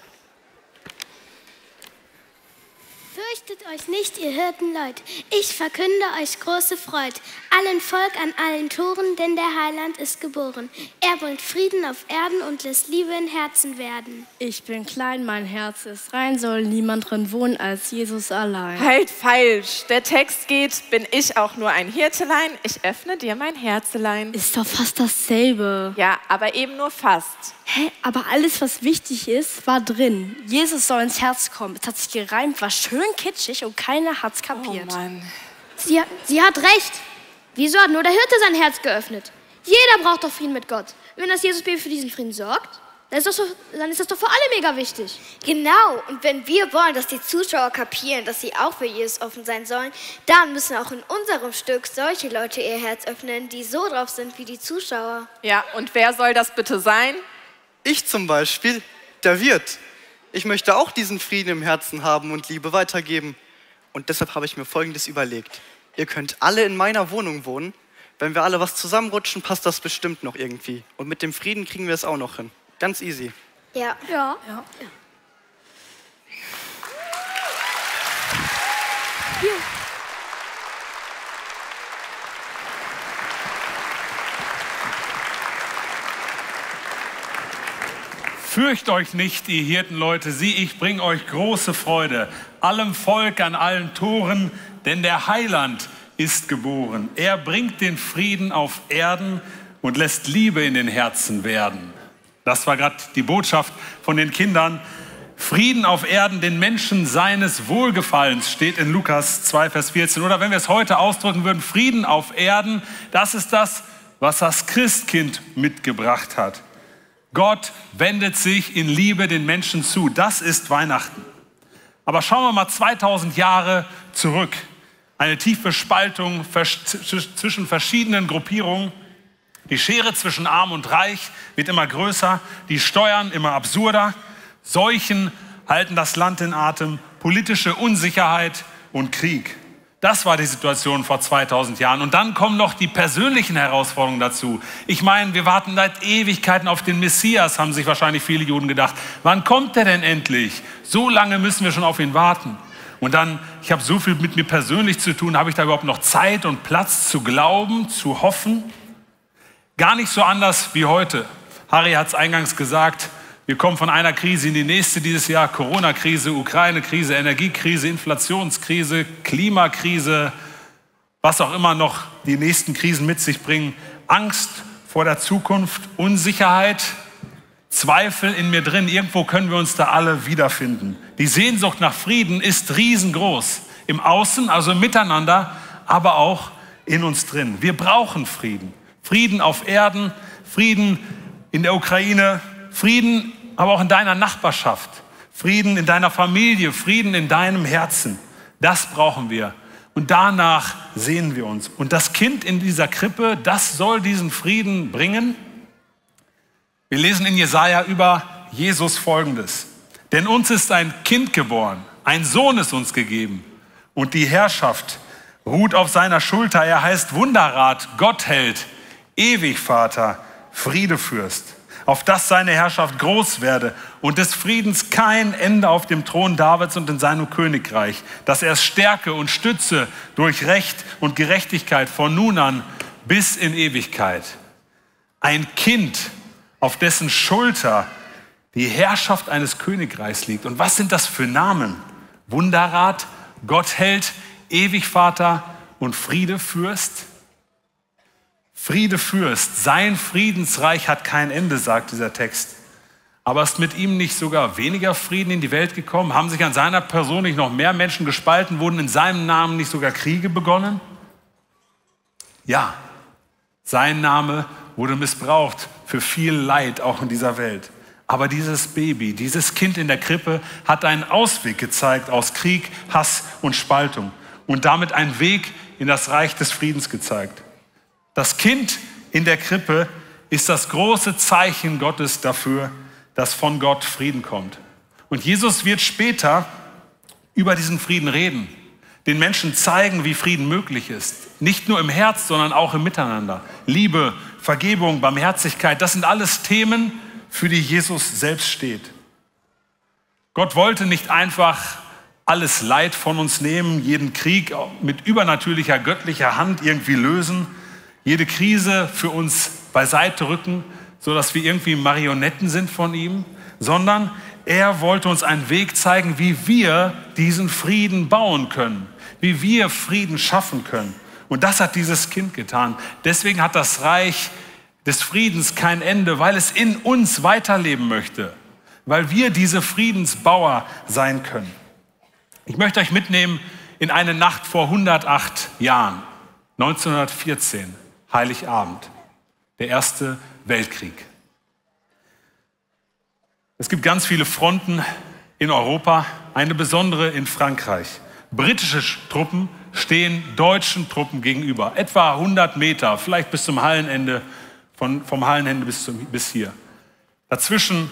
Fürchtet euch nicht, ihr Hirtenleut. Ich verkünde euch große Freud. Allen Volk an allen Toren, denn der Heiland ist geboren. Er bringt Frieden auf Erden und lässt Liebe in Herzen werden. Ich bin klein, mein Herz ist rein, soll niemand drin wohnen als Jesus allein. Halt falsch. Der Text geht, bin ich auch nur ein Hirtelein, ich öffne dir mein Herzelein. Ist doch fast dasselbe. Ja, aber eben nur fast. Hä, aber alles, was wichtig ist, war drin. Jesus soll ins Herz kommen. Es hat sich gereimt, war schön kitschig und keiner hat's kapiert. Oh Mann. Sie, hat- sie hat recht. Wieso hat nur der Hirte sein Herz geöffnet? Jeder braucht doch Frieden mit Gott. Wenn das Jesus-Baby für diesen Frieden sorgt, dann ist, das doch, dann ist das doch für alle mega wichtig. Genau, und wenn wir wollen, dass die Zuschauer kapieren, dass sie auch für Jesus offen sein sollen, dann müssen auch in unserem Stück solche Leute ihr Herz öffnen, die so drauf sind wie die Zuschauer. Ja, und wer soll das bitte sein? Ich zum Beispiel, der Wirt. Ich möchte auch diesen Frieden im Herzen haben und Liebe weitergeben. Und deshalb habe ich mir Folgendes überlegt. Ihr könnt alle in meiner Wohnung wohnen. Wenn wir alle was zusammenrutschen, passt das bestimmt noch irgendwie. Und mit dem Frieden kriegen wir es auch noch hin. Ganz easy. Ja. Ja. Fürcht euch nicht, ihr Hirtenleute, sieh, ich bring euch große Freude, allem Volk an allen Toren, denn der Heiland ist geboren. Er bringt den Frieden auf Erden und lässt Liebe in den Herzen werden. Das war gerade die Botschaft von den Kindern. Frieden auf Erden, den Menschen seines Wohlgefallens, steht in Lukas 2, Vers 14. Oder wenn wir es heute ausdrücken würden, Frieden auf Erden, das ist das, was das Christkind mitgebracht hat. Gott wendet sich in Liebe den Menschen zu. Das ist Weihnachten. Aber schauen wir mal 2000 Jahre zurück. Eine tiefe Spaltung zwischen verschiedenen Gruppierungen. Die Schere zwischen Arm und Reich wird immer größer, die Steuern immer absurder, Seuchen halten das Land in Atem, politische Unsicherheit und Krieg. Das war die Situation vor 2000 Jahren. Und dann kommen noch die persönlichen Herausforderungen dazu. Ich meine, wir warten seit Ewigkeiten auf den Messias, haben sich wahrscheinlich viele Juden gedacht. Wann kommt er denn endlich? So lange müssen wir schon auf ihn warten. Und dann, ich habe so viel mit mir persönlich zu tun, habe ich da überhaupt noch Zeit und Platz zu glauben, zu hoffen? Gar nicht so anders wie heute. Harry hat es eingangs gesagt, wir kommen von einer Krise in die nächste dieses Jahr. Corona-Krise, Ukraine-Krise, Energiekrise, Inflationskrise, Klimakrise, was auch immer noch die nächsten Krisen mit sich bringen. Angst vor der Zukunft, Unsicherheit, Zweifel in mir drin. Irgendwo können wir uns da alle wiederfinden. Die Sehnsucht nach Frieden ist riesengroß. Im Außen, also Miteinander, aber auch in uns drin. Wir brauchen Frieden. Frieden auf Erden, Frieden in der Ukraine, Frieden aber auch in deiner Nachbarschaft, Frieden in deiner Familie, Frieden in deinem Herzen. Das brauchen wir. Und danach sehen wir uns. Und das Kind in dieser Krippe, das soll diesen Frieden bringen. Wir lesen in Jesaja über Jesus folgendes. Denn uns ist ein Kind geboren, ein Sohn ist uns gegeben. Und die Herrschaft ruht auf seiner Schulter. Er heißt Wunderrat, Gottheld, Ewigvater, Friedefürst auf dass seine Herrschaft groß werde und des Friedens kein Ende auf dem Thron Davids und in seinem Königreich, dass er es stärke und stütze durch Recht und Gerechtigkeit von nun an bis in Ewigkeit. Ein Kind, auf dessen Schulter die Herrschaft eines Königreichs liegt. Und was sind das für Namen? Wunderrat, Gottheld, Ewigvater und Friedefürst? Friede fürst. Sein Friedensreich hat kein Ende, sagt dieser Text. Aber ist mit ihm nicht sogar weniger Frieden in die Welt gekommen? Haben sich an seiner Person nicht noch mehr Menschen gespalten? Wurden in seinem Namen nicht sogar Kriege begonnen? Ja, sein Name wurde missbraucht für viel Leid auch in dieser Welt. Aber dieses Baby, dieses Kind in der Krippe hat einen Ausweg gezeigt aus Krieg, Hass und Spaltung und damit einen Weg in das Reich des Friedens gezeigt. Das Kind in der Krippe ist das große Zeichen Gottes dafür, dass von Gott Frieden kommt. Und Jesus wird später über diesen Frieden reden, den Menschen zeigen, wie Frieden möglich ist. Nicht nur im Herz, sondern auch im Miteinander. Liebe, Vergebung, Barmherzigkeit, das sind alles Themen, für die Jesus selbst steht. Gott wollte nicht einfach alles Leid von uns nehmen, jeden Krieg mit übernatürlicher, göttlicher Hand irgendwie lösen, jede Krise für uns beiseite rücken, sodass wir irgendwie Marionetten sind von ihm, sondern er wollte uns einen Weg zeigen, wie wir diesen Frieden bauen können, wie wir Frieden schaffen können. Und das hat dieses Kind getan. Deswegen hat das Reich des Friedens kein Ende, weil es in uns weiterleben möchte, weil wir diese Friedensbauer sein können. Ich möchte euch mitnehmen in eine Nacht vor 108 Jahren, 1914. Heiligabend, der Erste Weltkrieg. Es gibt ganz viele Fronten in Europa, eine besondere in Frankreich. Britische Truppen stehen deutschen Truppen gegenüber, etwa 100 Meter, vielleicht bis zum Hallenende, von, vom Hallenende bis, zum, bis hier. Dazwischen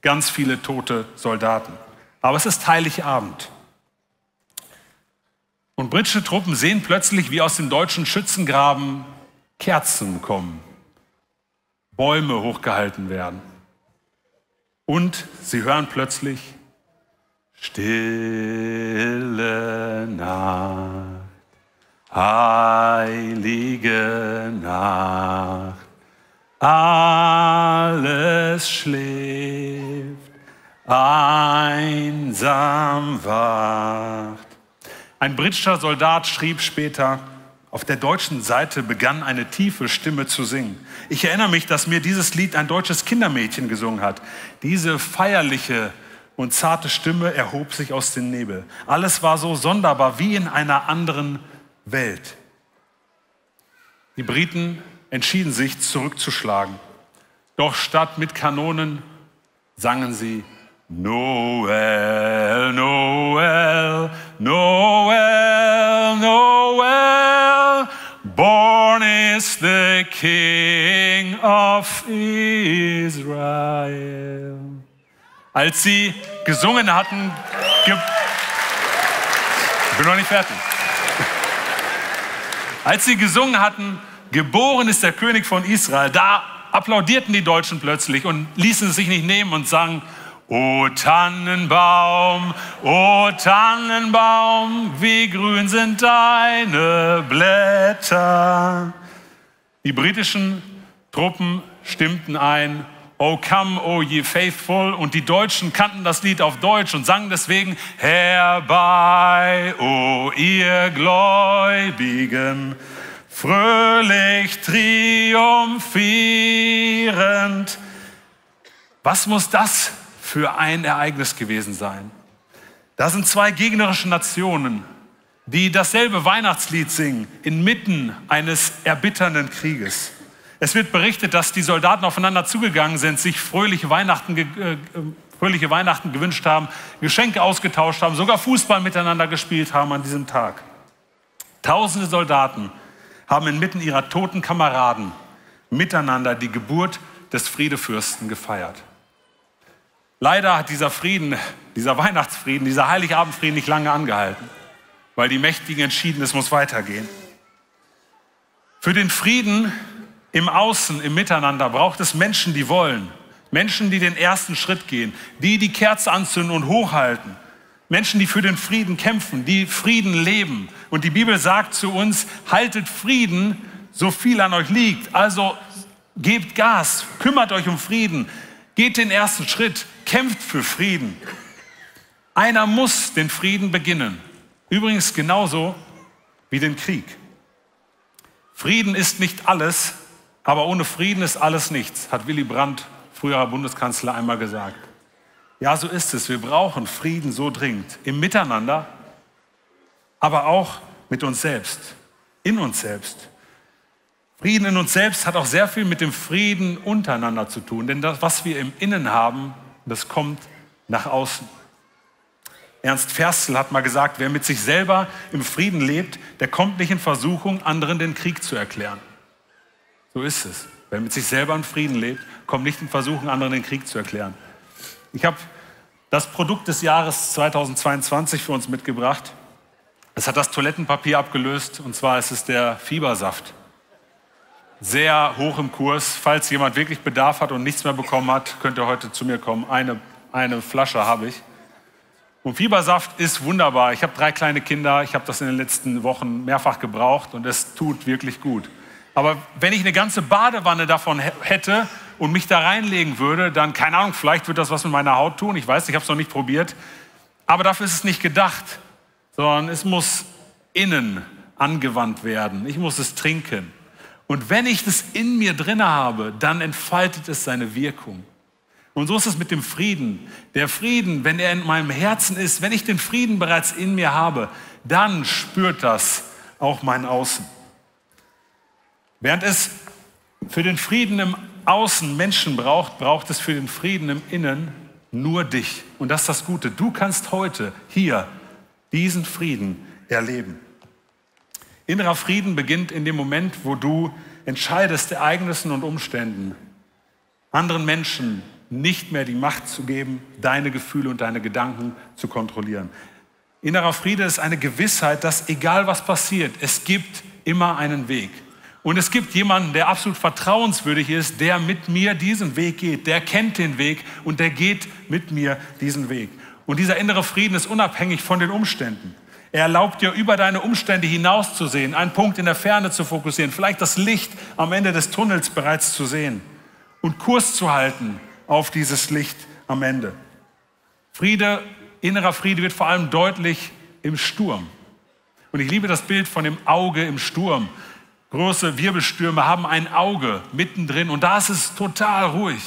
ganz viele tote Soldaten. Aber es ist Heiligabend. Und britische Truppen sehen plötzlich, wie aus dem deutschen Schützengraben Kerzen kommen, Bäume hochgehalten werden. Und sie hören plötzlich Stille Nacht, heilige Nacht, alles schläft, einsam wacht. Ein britischer Soldat schrieb später, auf der deutschen Seite begann eine tiefe Stimme zu singen. Ich erinnere mich, dass mir dieses Lied ein deutsches Kindermädchen gesungen hat. Diese feierliche und zarte Stimme erhob sich aus dem Nebel. Alles war so sonderbar wie in einer anderen Welt. Die Briten entschieden sich zurückzuschlagen. Doch statt mit Kanonen sangen sie Noel, Noel, Noel, Noel, King of Israel. als sie gesungen hatten, ge ich bin noch nicht fertig. Als sie gesungen hatten, geboren ist der König von Israel, da applaudierten die Deutschen plötzlich und ließen es sich nicht nehmen und sangen, O Tannenbaum, o Tannenbaum, wie grün sind deine Blätter. Die britischen Truppen stimmten ein, O come, O ye faithful, und die Deutschen kannten das Lied auf Deutsch und sangen deswegen, Herbei, O ihr Gläubigen, fröhlich triumphierend. Was muss das für ein Ereignis gewesen sein? Da sind zwei gegnerische Nationen, die dasselbe Weihnachtslied singen, inmitten eines erbitternden Krieges. Es wird berichtet, dass die Soldaten aufeinander zugegangen sind, sich fröhliche Weihnachten, äh, fröhliche Weihnachten gewünscht haben, Geschenke ausgetauscht haben, sogar Fußball miteinander gespielt haben an diesem Tag. Tausende Soldaten haben inmitten ihrer toten Kameraden miteinander die Geburt des Friedefürsten gefeiert. Leider hat dieser Frieden, dieser Weihnachtsfrieden, dieser Heiligabendfrieden nicht lange angehalten, weil die Mächtigen entschieden, es muss weitergehen. Für den Frieden im Außen, im Miteinander braucht es Menschen, die wollen. Menschen, die den ersten Schritt gehen, die die Kerze anzünden und hochhalten. Menschen, die für den Frieden kämpfen, die Frieden leben. Und die Bibel sagt zu uns, haltet Frieden, so viel an euch liegt. Also gebt Gas, kümmert euch um Frieden, geht den ersten Schritt, kämpft für Frieden. Einer muss den Frieden beginnen. Übrigens genauso wie den Krieg. Frieden ist nicht alles, aber ohne Frieden ist alles nichts, hat Willy Brandt, früherer Bundeskanzler, einmal gesagt. Ja, so ist es. Wir brauchen Frieden so dringend. Im Miteinander, aber auch mit uns selbst, in uns selbst. Frieden in uns selbst hat auch sehr viel mit dem Frieden untereinander zu tun. Denn das, was wir im Innen haben, das kommt nach außen. Ernst Ferstel hat mal gesagt, wer mit sich selber im Frieden lebt, der kommt nicht in Versuchung, anderen den Krieg zu erklären. So ist es. Wer mit sich selber in Frieden lebt, kommt nicht in Versuchung, anderen den Krieg zu erklären. Ich habe das Produkt des Jahres 2022 für uns mitgebracht. Es hat das Toilettenpapier abgelöst und zwar ist es der Fiebersaft. Sehr hoch im Kurs. Falls jemand wirklich Bedarf hat und nichts mehr bekommen hat, könnt ihr heute zu mir kommen. Eine, eine Flasche habe ich. Und Fiebersaft ist wunderbar. Ich habe drei kleine Kinder. Ich habe das in den letzten Wochen mehrfach gebraucht und es tut wirklich gut. Aber wenn ich eine ganze Badewanne davon hätte und mich da reinlegen würde, dann, keine Ahnung, vielleicht wird das was mit meiner Haut tun. Ich weiß, ich habe es noch nicht probiert. Aber dafür ist es nicht gedacht, sondern es muss innen angewandt werden. Ich muss es trinken. Und wenn ich das in mir drinne habe, dann entfaltet es seine Wirkung. Und so ist es mit dem Frieden. Der Frieden, wenn er in meinem Herzen ist, wenn ich den Frieden bereits in mir habe, dann spürt das auch mein Außen. Während es für den Frieden im Außen Menschen braucht, braucht es für den Frieden im Innen nur dich. Und das ist das Gute. Du kannst heute hier diesen Frieden erleben. Innerer Frieden beginnt in dem Moment, wo du entscheidest, Ereignissen und Umständen, anderen Menschen nicht mehr die Macht zu geben, deine Gefühle und deine Gedanken zu kontrollieren. Innerer Friede ist eine Gewissheit, dass egal was passiert, es gibt immer einen Weg. Und es gibt jemanden, der absolut vertrauenswürdig ist, der mit mir diesen Weg geht. Der kennt den Weg und der geht mit mir diesen Weg. Und dieser innere Frieden ist unabhängig von den Umständen. Er erlaubt dir, über deine Umstände hinauszusehen, einen Punkt in der Ferne zu fokussieren, vielleicht das Licht am Ende des Tunnels bereits zu sehen und Kurs zu halten auf dieses Licht am Ende. Friede, innerer Friede wird vor allem deutlich im Sturm. Und ich liebe das Bild von dem Auge im Sturm. Große Wirbelstürme haben ein Auge mittendrin und da ist es total ruhig.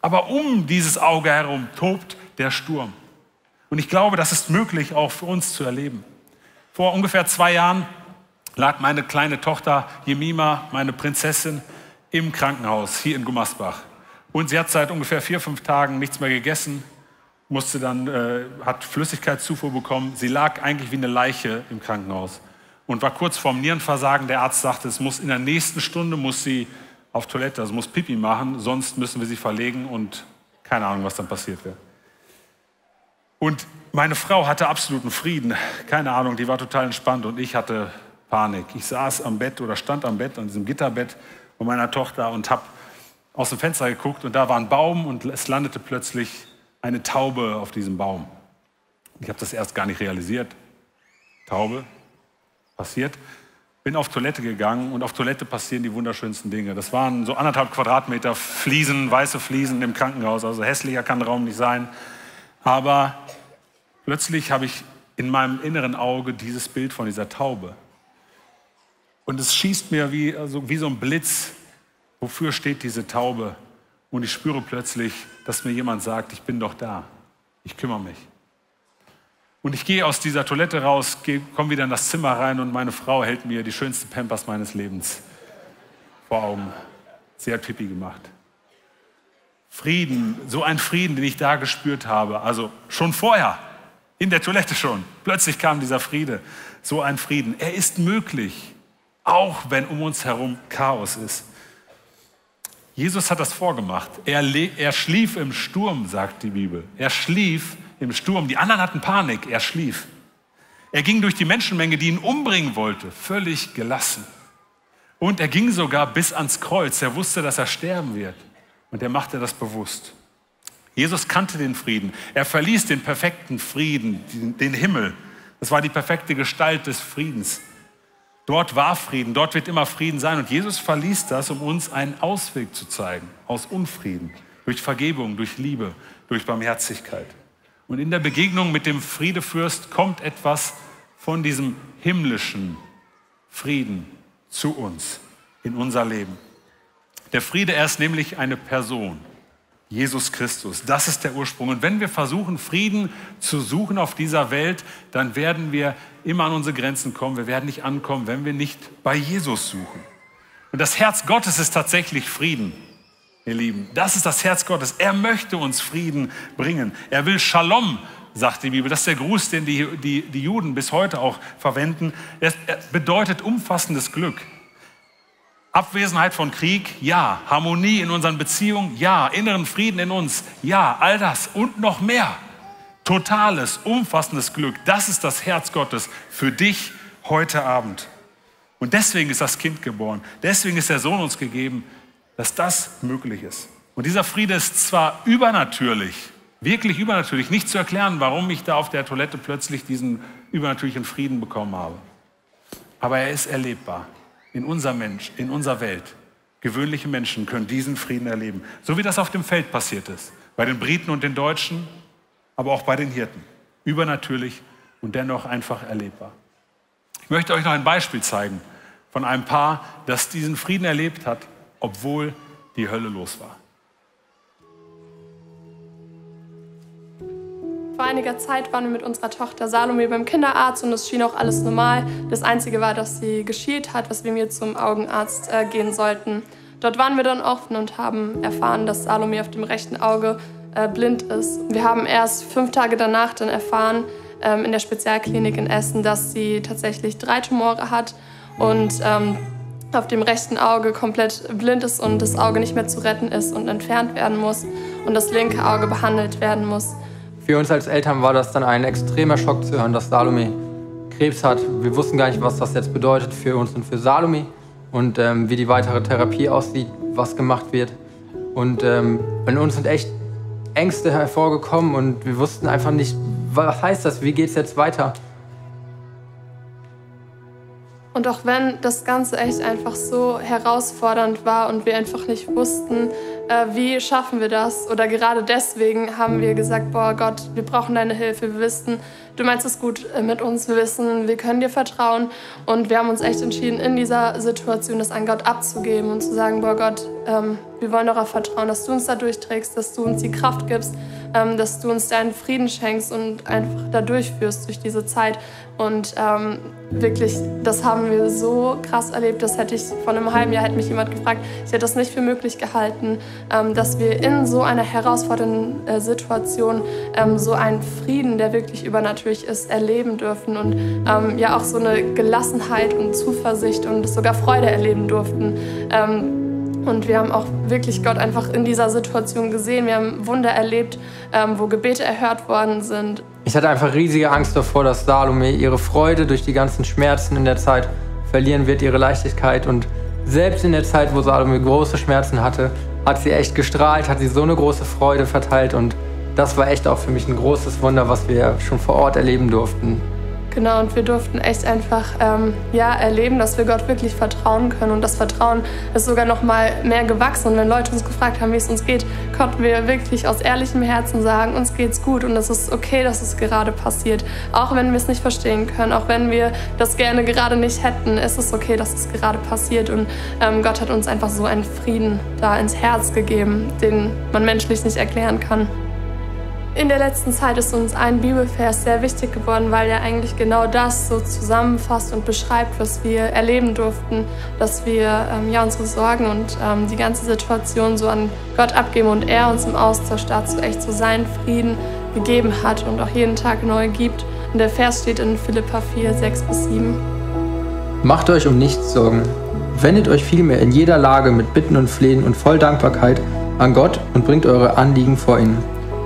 Aber um dieses Auge herum tobt der Sturm. Und ich glaube, das ist möglich auch für uns zu erleben. Vor ungefähr zwei Jahren lag meine kleine Tochter Jemima, meine Prinzessin, im Krankenhaus hier in Gummersbach. Und sie hat seit ungefähr vier, fünf Tagen nichts mehr gegessen, musste dann, äh, hat Flüssigkeitszufuhr bekommen. Sie lag eigentlich wie eine Leiche im Krankenhaus und war kurz vorm Nierenversagen. Der Arzt sagte, es muss in der nächsten Stunde muss sie auf Toilette, also muss Pipi machen, sonst müssen wir sie verlegen und keine Ahnung, was dann passiert wäre. Und meine Frau hatte absoluten Frieden. Keine Ahnung, die war total entspannt und ich hatte Panik. Ich saß am Bett oder stand am Bett, an diesem Gitterbett von meiner Tochter und habe aus dem Fenster geguckt und da war ein Baum und es landete plötzlich eine Taube auf diesem Baum. Ich habe das erst gar nicht realisiert. Taube, passiert. Bin auf Toilette gegangen und auf Toilette passieren die wunderschönsten Dinge. Das waren so anderthalb Quadratmeter Fliesen, weiße Fliesen im Krankenhaus. Also hässlicher kann der Raum nicht sein. Aber plötzlich habe ich in meinem inneren Auge dieses Bild von dieser Taube. Und es schießt mir wie, also wie so ein Blitz, wofür steht diese Taube? Und ich spüre plötzlich, dass mir jemand sagt, ich bin doch da, ich kümmere mich. Und ich gehe aus dieser Toilette raus, komme wieder in das Zimmer rein und meine Frau hält mir die schönste Pampers meines Lebens vor Augen. Sie hat Pipi gemacht. Frieden, so ein Frieden, den ich da gespürt habe, also schon vorher, in der Toilette schon. Plötzlich kam dieser Friede, so ein Frieden. Er ist möglich, auch wenn um uns herum Chaos ist. Jesus hat das vorgemacht. Er, er schlief im Sturm, sagt die Bibel. Er schlief im Sturm. Die anderen hatten Panik. Er schlief. Er ging durch die Menschenmenge, die ihn umbringen wollte, völlig gelassen. Und er ging sogar bis ans Kreuz. Er wusste, dass er sterben wird. Und er machte das bewusst. Jesus kannte den Frieden. Er verließ den perfekten Frieden, den Himmel. Das war die perfekte Gestalt des Friedens. Dort war Frieden, dort wird immer Frieden sein. Und Jesus verließ das, um uns einen Ausweg zu zeigen aus Unfrieden, durch Vergebung, durch Liebe, durch Barmherzigkeit. Und in der Begegnung mit dem Friedefürst kommt etwas von diesem himmlischen Frieden zu uns, in unser Leben. Der Friede, er ist nämlich eine Person. Jesus Christus. Das ist der Ursprung. Und wenn wir versuchen, Frieden zu suchen auf dieser Welt, dann werden wir immer an unsere Grenzen kommen. Wir werden nicht ankommen, wenn wir nicht bei Jesus suchen. Und das Herz Gottes ist tatsächlich Frieden, ihr Lieben. Das ist das Herz Gottes. Er möchte uns Frieden bringen. Er will Shalom, sagt die Bibel. Das ist der Gruß, den die, die, die Juden bis heute auch verwenden. Er bedeutet umfassendes Glück. Abwesenheit von Krieg, ja. Harmonie in unseren Beziehungen, ja. Inneren Frieden in uns, ja. All das und noch mehr. Totales, umfassendes Glück. Das ist das Herz Gottes für dich heute Abend. Und deswegen ist das Kind geboren. Deswegen ist der Sohn uns gegeben, dass das möglich ist. Und dieser Friede ist zwar übernatürlich, wirklich übernatürlich, nicht zu erklären, warum ich da auf der Toilette plötzlich diesen übernatürlichen Frieden bekommen habe. Aber er ist erlebbar in unser Mensch, in unserer Welt. Gewöhnliche Menschen können diesen Frieden erleben. So wie das auf dem Feld passiert ist. Bei den Briten und den Deutschen, aber auch bei den Hirten. Übernatürlich und dennoch einfach erlebbar. Ich möchte euch noch ein Beispiel zeigen von einem Paar, das diesen Frieden erlebt hat, obwohl die Hölle los war. Vor einiger Zeit waren wir mit unserer Tochter Salome beim Kinderarzt und es schien auch alles normal. Das Einzige war, dass sie geschielt hat, was wir mir zum Augenarzt äh, gehen sollten. Dort waren wir dann offen und haben erfahren, dass Salome auf dem rechten Auge äh, blind ist. Wir haben erst fünf Tage danach dann erfahren, ähm, in der Spezialklinik in Essen, dass sie tatsächlich drei Tumore hat und ähm, auf dem rechten Auge komplett blind ist und das Auge nicht mehr zu retten ist und entfernt werden muss und das linke Auge behandelt werden muss. Für uns als Eltern war das dann ein extremer Schock zu hören, dass Salome Krebs hat. Wir wussten gar nicht, was das jetzt bedeutet für uns und für Salome und ähm, wie die weitere Therapie aussieht, was gemacht wird. Und ähm, in uns sind echt Ängste hervorgekommen und wir wussten einfach nicht, was heißt das, wie geht es jetzt weiter. Und auch wenn das Ganze echt einfach so herausfordernd war und wir einfach nicht wussten, äh, wie schaffen wir das? Oder gerade deswegen haben wir gesagt, boah Gott, wir brauchen deine Hilfe. Wir wissen, du meinst es gut äh, mit uns. Wir wissen, wir können dir vertrauen. Und wir haben uns echt entschieden, in dieser Situation das an Gott abzugeben und zu sagen, boah Gott, ähm, wir wollen darauf vertrauen, dass du uns da durchträgst, dass du uns die Kraft gibst, ähm, dass du uns deinen Frieden schenkst und einfach da durchführst durch diese Zeit. Und ähm, wirklich, das haben wir so krass erlebt. Das hätte ich vor einem halben Jahr, hätte mich jemand gefragt, ich hätte das nicht für möglich gehalten, ähm, dass wir in so einer herausfordernden äh, Situation ähm, so einen Frieden, der wirklich übernatürlich ist, erleben dürfen und ähm, ja auch so eine Gelassenheit und Zuversicht und sogar Freude erleben durften. Und wir haben auch wirklich Gott einfach in dieser Situation gesehen. Wir haben Wunder erlebt, ähm, wo Gebete erhört worden sind. Ich hatte einfach riesige Angst davor, dass Salome ihre Freude durch die ganzen Schmerzen in der Zeit verlieren wird, ihre Leichtigkeit. Und selbst in der Zeit, wo Salome große Schmerzen hatte, hat sie echt gestrahlt, hat sie so eine große Freude verteilt. Und das war echt auch für mich ein großes Wunder, was wir schon vor Ort erleben durften. Genau, und wir durften echt einfach ähm, ja, erleben, dass wir Gott wirklich vertrauen können. Und das Vertrauen ist sogar noch mal mehr gewachsen. Und wenn Leute uns gefragt haben, wie es uns geht, konnten wir wirklich aus ehrlichem Herzen sagen, uns geht's gut und es ist okay, dass es gerade passiert. Auch wenn wir es nicht verstehen können, auch wenn wir das gerne gerade nicht hätten, ist es okay, dass es gerade passiert. Und ähm, Gott hat uns einfach so einen Frieden da ins Herz gegeben, den man menschlich nicht erklären kann. In der letzten Zeit ist uns ein Bibelvers sehr wichtig geworden, weil er eigentlich genau das so zusammenfasst und beschreibt, was wir erleben durften, dass wir ähm, ja unsere Sorgen und ähm, die ganze Situation so an Gott abgeben und er uns im Austausch dazu echt so seinen Frieden gegeben hat und auch jeden Tag neu gibt. Und der Vers steht in Philippa 4, 6 bis 7. Macht euch um nichts Sorgen. Wendet euch vielmehr in jeder Lage mit Bitten und Flehen und voll Dankbarkeit an Gott und bringt eure Anliegen vor ihn.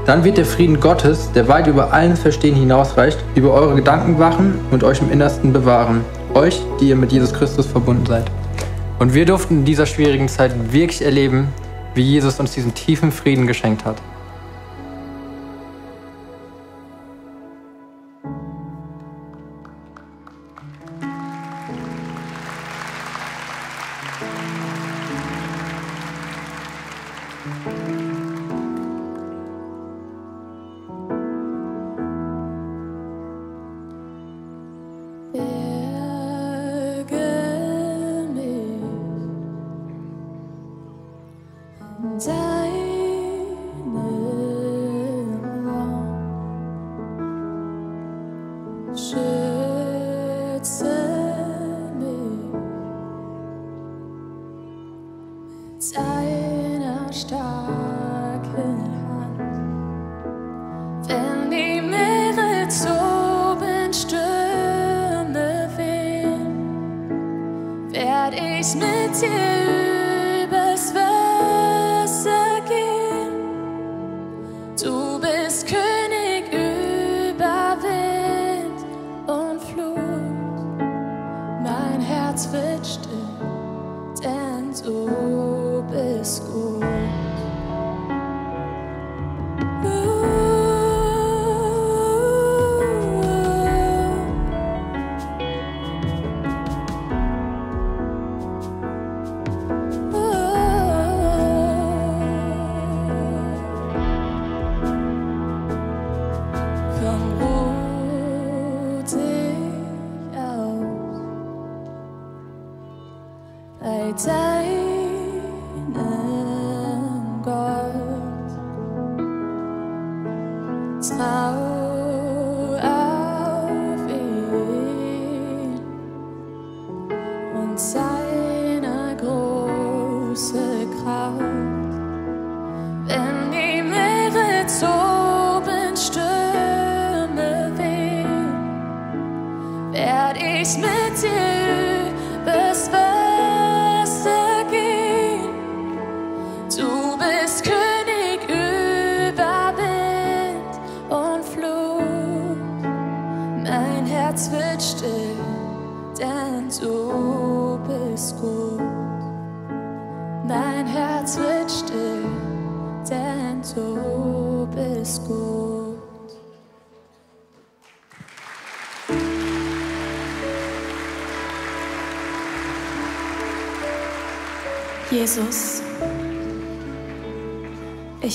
Dann wird der Frieden Gottes, der weit über allen Verstehen hinausreicht, über eure Gedanken wachen und euch im Innersten bewahren. Euch, die ihr mit Jesus Christus verbunden seid. Und wir durften in dieser schwierigen Zeit wirklich erleben, wie Jesus uns diesen tiefen Frieden geschenkt hat.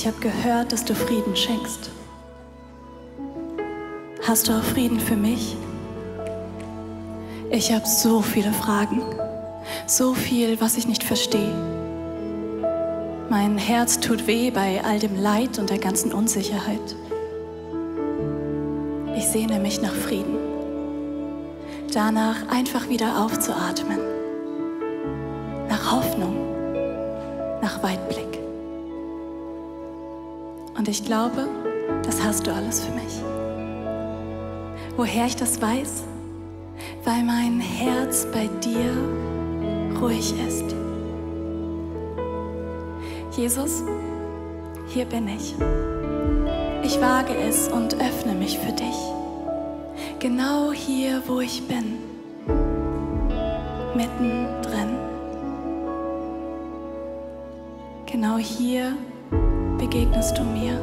Ich habe gehört, dass du Frieden schenkst. Hast du auch Frieden für mich? Ich habe so viele Fragen, so viel, was ich nicht verstehe. Mein Herz tut weh bei all dem Leid und der ganzen Unsicherheit. Ich sehne mich nach Frieden, danach einfach wieder aufzuatmen, nach Hoffnung, nach Weitblick. Und ich glaube, das hast du alles für mich. Woher ich das weiß? Weil mein Herz bei dir ruhig ist. Jesus, hier bin ich. Ich wage es und öffne mich für dich. Genau hier, wo ich bin. Mittendrin. Genau hier begegnest du mir.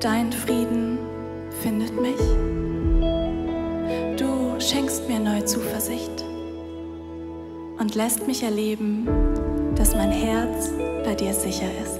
Dein Frieden findet mich. Du schenkst mir neue Zuversicht und lässt mich erleben, dass mein Herz bei dir sicher ist.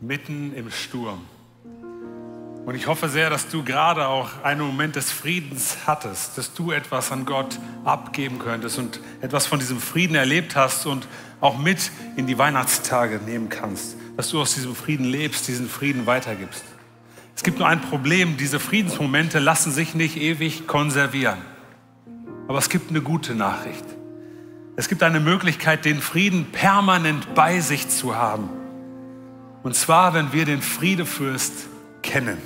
Mitten im Sturm. Und ich hoffe sehr, dass du gerade auch einen Moment des Friedens hattest, dass du etwas an Gott abgeben könntest und etwas von diesem Frieden erlebt hast und auch mit in die Weihnachtstage nehmen kannst, dass du aus diesem Frieden lebst, diesen Frieden weitergibst. Es gibt nur ein Problem, diese Friedensmomente lassen sich nicht ewig konservieren. Aber es gibt eine gute Nachricht. Es gibt eine Möglichkeit, den Frieden permanent bei sich zu haben. Und zwar, wenn wir den Friedefürst kennen.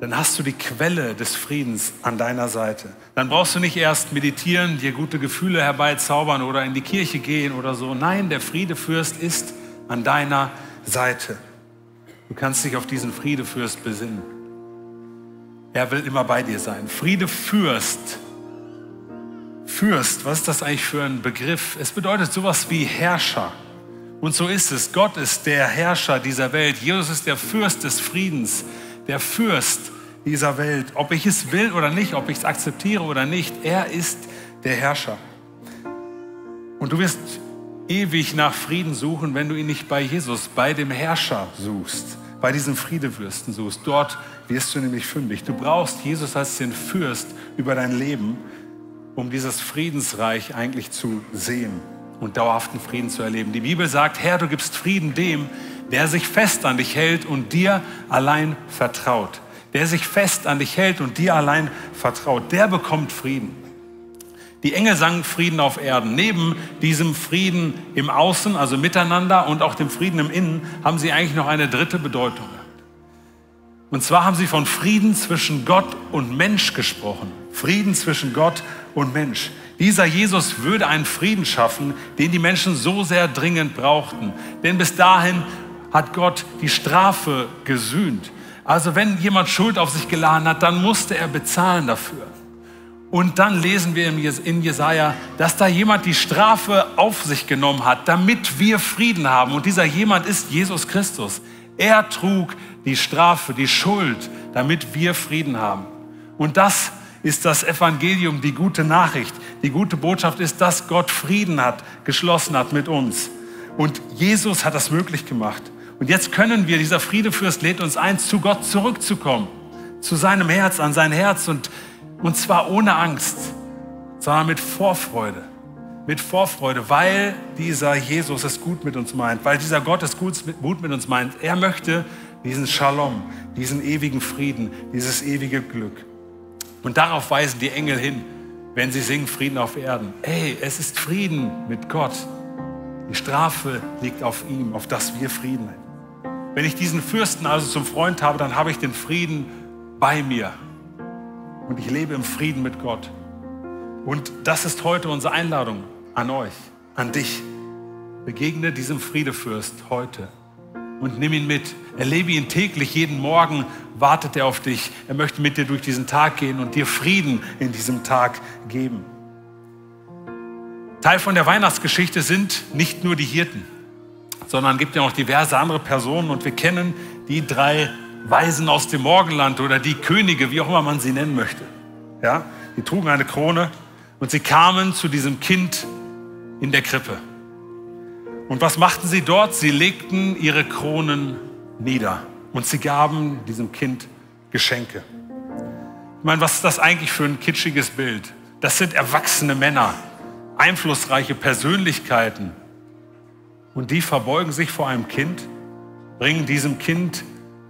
Dann hast du die Quelle des Friedens an deiner Seite. Dann brauchst du nicht erst meditieren, dir gute Gefühle herbeizaubern oder in die Kirche gehen oder so. Nein, der Friedefürst ist an deiner Seite. Du kannst dich auf diesen Friedefürst besinnen. Er will immer bei dir sein. Friedefürst Fürst, was ist das eigentlich für ein Begriff? Es bedeutet sowas wie Herrscher. Und so ist es. Gott ist der Herrscher dieser Welt. Jesus ist der Fürst des Friedens, der Fürst dieser Welt. Ob ich es will oder nicht, ob ich es akzeptiere oder nicht, er ist der Herrscher. Und du wirst ewig nach Frieden suchen, wenn du ihn nicht bei Jesus, bei dem Herrscher suchst, bei diesem Friedefürsten suchst. Dort wirst du nämlich fündig. Du brauchst Jesus als den Fürst über dein Leben, um dieses Friedensreich eigentlich zu sehen und dauerhaften Frieden zu erleben. Die Bibel sagt, Herr, du gibst Frieden dem, der sich fest an dich hält und dir allein vertraut. Der sich fest an dich hält und dir allein vertraut, der bekommt Frieden. Die Engel sangen Frieden auf Erden. Neben diesem Frieden im Außen, also miteinander und auch dem Frieden im Innen, haben sie eigentlich noch eine dritte Bedeutung. Und zwar haben sie von Frieden zwischen Gott und Mensch gesprochen. Frieden zwischen Gott und Mensch. Dieser Jesus würde einen Frieden schaffen, den die Menschen so sehr dringend brauchten. Denn bis dahin hat Gott die Strafe gesühnt. Also wenn jemand Schuld auf sich geladen hat, dann musste er bezahlen dafür. Und dann lesen wir in Jesaja, dass da jemand die Strafe auf sich genommen hat, damit wir Frieden haben. Und dieser jemand ist Jesus Christus. Er trug die Strafe, die Schuld, damit wir Frieden haben. Und das ist das Evangelium, die gute Nachricht. Die gute Botschaft ist, dass Gott Frieden hat, geschlossen hat mit uns. Und Jesus hat das möglich gemacht. Und jetzt können wir, dieser Friedefürst lädt uns ein, zu Gott zurückzukommen, zu seinem Herz, an sein Herz. Und Und zwar ohne Angst, sondern mit Vorfreude. Mit Vorfreude, weil dieser Jesus es gut mit uns meint, weil dieser Gott es gut mit uns meint. Er möchte diesen Shalom, diesen ewigen Frieden, dieses ewige Glück. Und darauf weisen die Engel hin, wenn sie singen Frieden auf Erden. Ey, es ist Frieden mit Gott. Die Strafe liegt auf ihm, auf das wir Frieden haben. Wenn ich diesen Fürsten also zum Freund habe, dann habe ich den Frieden bei mir. Und ich lebe im Frieden mit Gott. Und das ist heute unsere Einladung an euch, an dich. Begegne diesem Friedefürst heute und nimm ihn mit. Erlebe ihn täglich, jeden Morgen wartet er auf dich. Er möchte mit dir durch diesen Tag gehen und dir Frieden in diesem Tag geben. Teil von der Weihnachtsgeschichte sind nicht nur die Hirten, sondern gibt ja noch diverse andere Personen und wir kennen die drei Weisen aus dem Morgenland oder die Könige, wie auch immer man sie nennen möchte. Ja, die trugen eine Krone und sie kamen zu diesem Kind in der Krippe. Und was machten sie dort? Sie legten ihre Kronen nieder und sie gaben diesem Kind Geschenke. Ich meine, was ist das eigentlich für ein kitschiges Bild? Das sind erwachsene Männer, einflussreiche Persönlichkeiten. Und die verbeugen sich vor einem Kind, bringen diesem Kind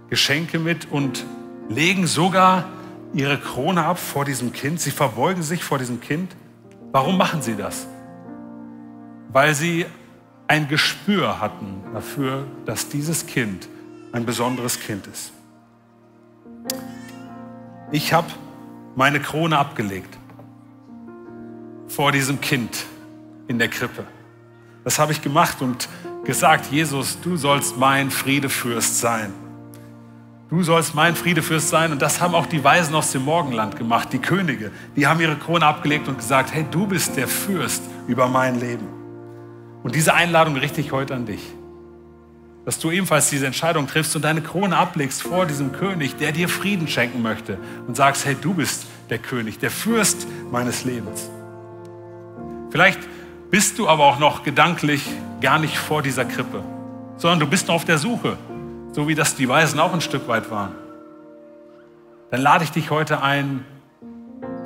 Geschenke mit und legen sogar ihre Krone ab vor diesem Kind. Sie verbeugen sich vor diesem Kind. Warum machen sie das? Weil sie ein Gespür hatten dafür, dass dieses Kind ein besonderes Kind ist. Ich habe meine Krone abgelegt vor diesem Kind in der Krippe. Das habe ich gemacht und gesagt, Jesus, du sollst mein Friedefürst sein. Du sollst mein Friedefürst sein. Und das haben auch die Weisen aus dem Morgenland gemacht, die Könige. Die haben ihre Krone abgelegt und gesagt, hey, du bist der Fürst über mein Leben. Und diese Einladung richte ich heute an dich. Dass du ebenfalls diese Entscheidung triffst und deine Krone ablegst vor diesem König, der dir Frieden schenken möchte. Und sagst, hey, du bist der König, der Fürst meines Lebens. Vielleicht bist du aber auch noch gedanklich gar nicht vor dieser Krippe, sondern du bist noch auf der Suche, so wie das die Weisen auch ein Stück weit waren. Dann lade ich dich heute ein,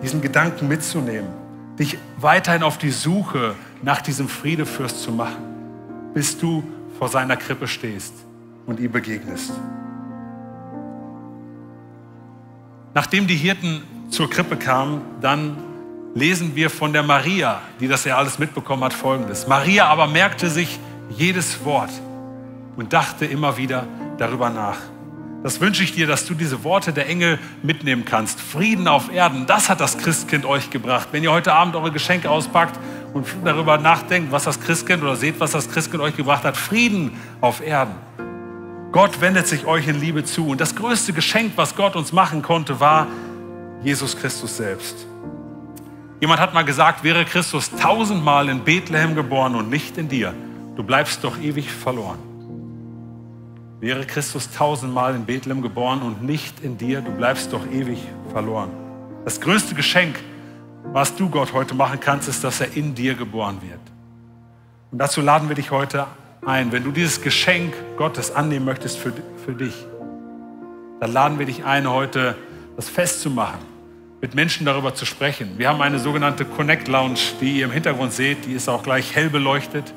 diesen Gedanken mitzunehmen, dich weiterhin auf die Suche nach diesem Friedefürst zu machen, bis du vor seiner Krippe stehst und ihm begegnest. Nachdem die Hirten zur Krippe kamen, dann lesen wir von der Maria, die das ja alles mitbekommen hat, folgendes. Maria aber merkte sich jedes Wort und dachte immer wieder darüber nach. Das wünsche ich dir, dass du diese Worte der Engel mitnehmen kannst. Frieden auf Erden, das hat das Christkind euch gebracht. Wenn ihr heute Abend eure Geschenke auspackt und darüber nachdenkt, was das Christkind oder seht, was das Christkind euch gebracht hat, Frieden auf Erden. Gott wendet sich euch in Liebe zu. Und das größte Geschenk, was Gott uns machen konnte, war Jesus Christus selbst. Jemand hat mal gesagt, wäre Christus tausendmal in Bethlehem geboren und nicht in dir, du bleibst doch ewig verloren. Wäre Christus tausendmal in Bethlehem geboren und nicht in dir, du bleibst doch ewig verloren. Das größte Geschenk, was du Gott heute machen kannst, ist, dass er in dir geboren wird. Und dazu laden wir dich heute ein. Wenn du dieses Geschenk Gottes annehmen möchtest für, für dich, dann laden wir dich ein, heute das festzumachen mit Menschen darüber zu sprechen. Wir haben eine sogenannte Connect Lounge, die ihr im Hintergrund seht, die ist auch gleich hell beleuchtet.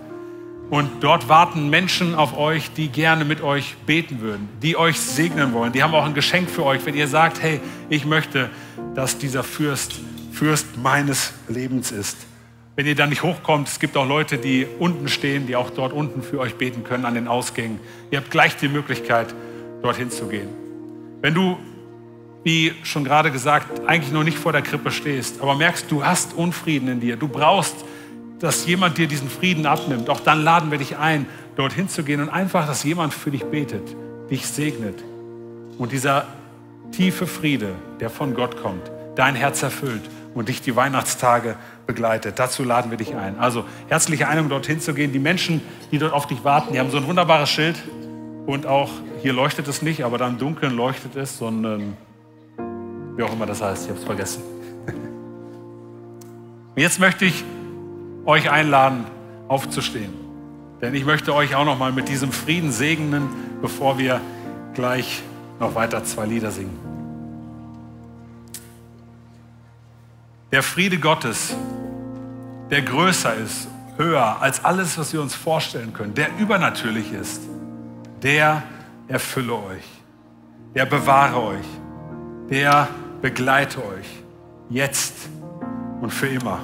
Und dort warten Menschen auf euch, die gerne mit euch beten würden, die euch segnen wollen. Die haben auch ein Geschenk für euch, wenn ihr sagt, hey, ich möchte, dass dieser Fürst Fürst meines Lebens ist. Wenn ihr dann nicht hochkommt, es gibt auch Leute, die unten stehen, die auch dort unten für euch beten können an den Ausgängen. Ihr habt gleich die Möglichkeit, dorthin zu gehen. Wenn du wie schon gerade gesagt, eigentlich noch nicht vor der Krippe stehst, aber merkst, du hast Unfrieden in dir, du brauchst, dass jemand dir diesen Frieden abnimmt, auch dann laden wir dich ein, dorthin zu gehen und einfach, dass jemand für dich betet, dich segnet und dieser tiefe Friede, der von Gott kommt, dein Herz erfüllt und dich die Weihnachtstage begleitet. Dazu laden wir dich ein. Also herzliche Einladung, dorthin zu gehen. Die Menschen, die dort auf dich warten, die haben so ein wunderbares Schild und auch hier leuchtet es nicht, aber dann im Dunkeln leuchtet es, sondern wie auch immer das heißt, ich habe es vergessen. Jetzt möchte ich euch einladen, aufzustehen. Denn ich möchte euch auch noch mal mit diesem Frieden segnen, bevor wir gleich noch weiter zwei Lieder singen. der Friede Gottes, der größer ist, höher als alles, was wir uns vorstellen können, der übernatürlich ist, der erfülle euch, der bewahre euch, der begleite euch jetzt und für immer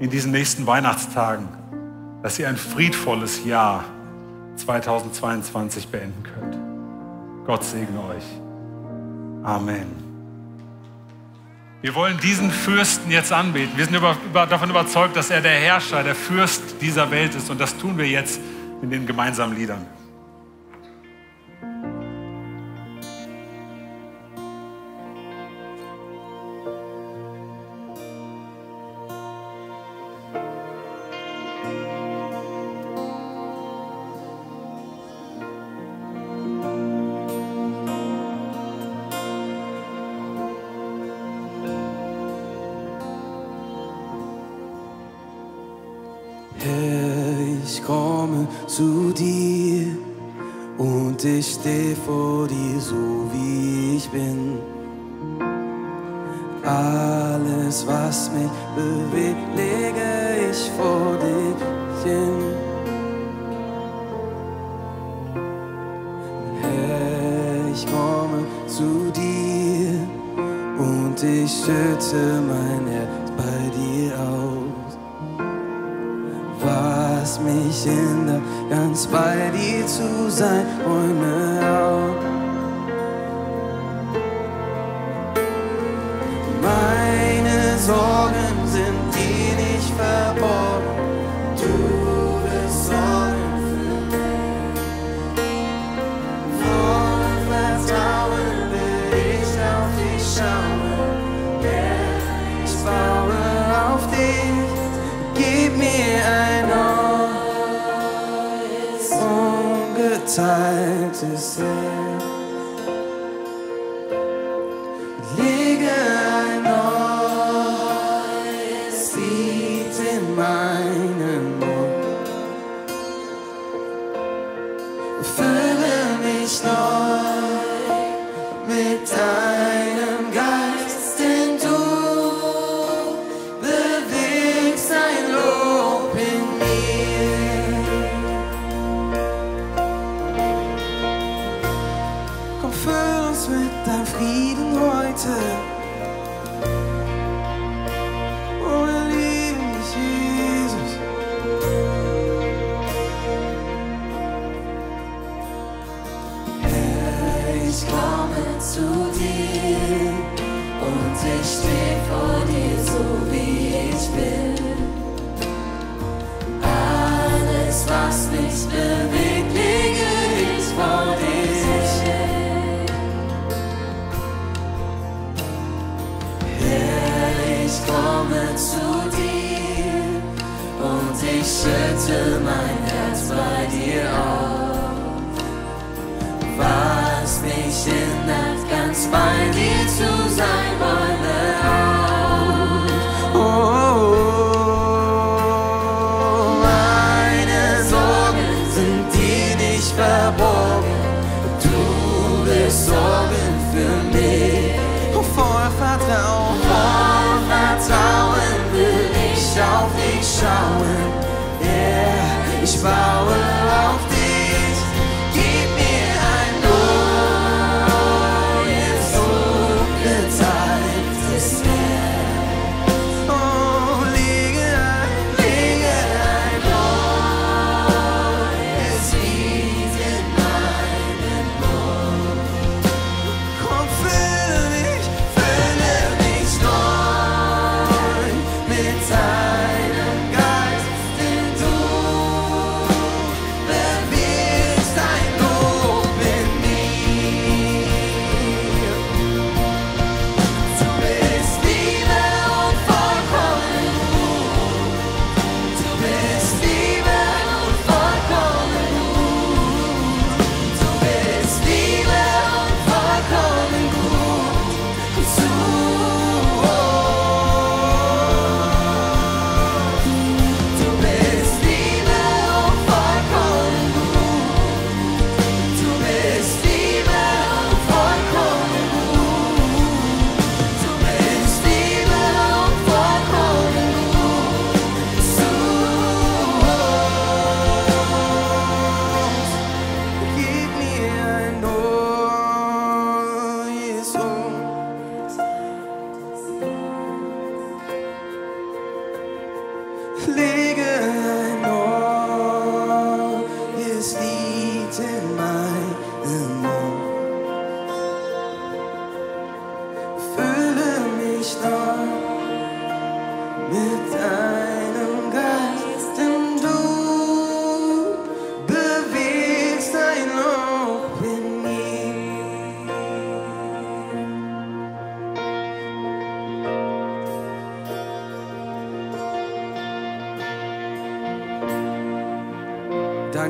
in diesen nächsten Weihnachtstagen, dass ihr ein friedvolles Jahr 2022 beenden könnt. Gott segne euch. Amen. Wir wollen diesen Fürsten jetzt anbeten. Wir sind über, über, davon überzeugt, dass er der Herrscher, der Fürst dieser Welt ist. Und das tun wir jetzt in den gemeinsamen Liedern. Zu dir und ich schütte mein Herz bei dir aus. Was mich hindert, ganz bei dir zu sein, räume auf. time.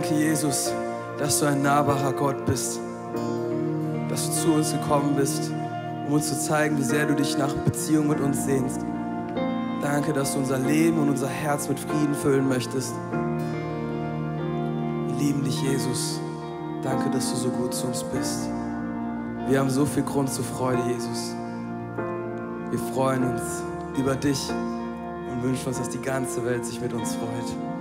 Danke, Jesus, dass du ein nahbarer Gott bist. Dass du zu uns gekommen bist, um uns zu zeigen, wie sehr du dich nach Beziehung mit uns sehnst. Danke, dass du unser Leben und unser Herz mit Frieden füllen möchtest. Wir lieben dich, Jesus. Danke, dass du so gut zu uns bist. Wir haben so viel Grund zur Freude, Jesus. Wir freuen uns über dich und wünschen uns, dass die ganze Welt sich mit uns freut.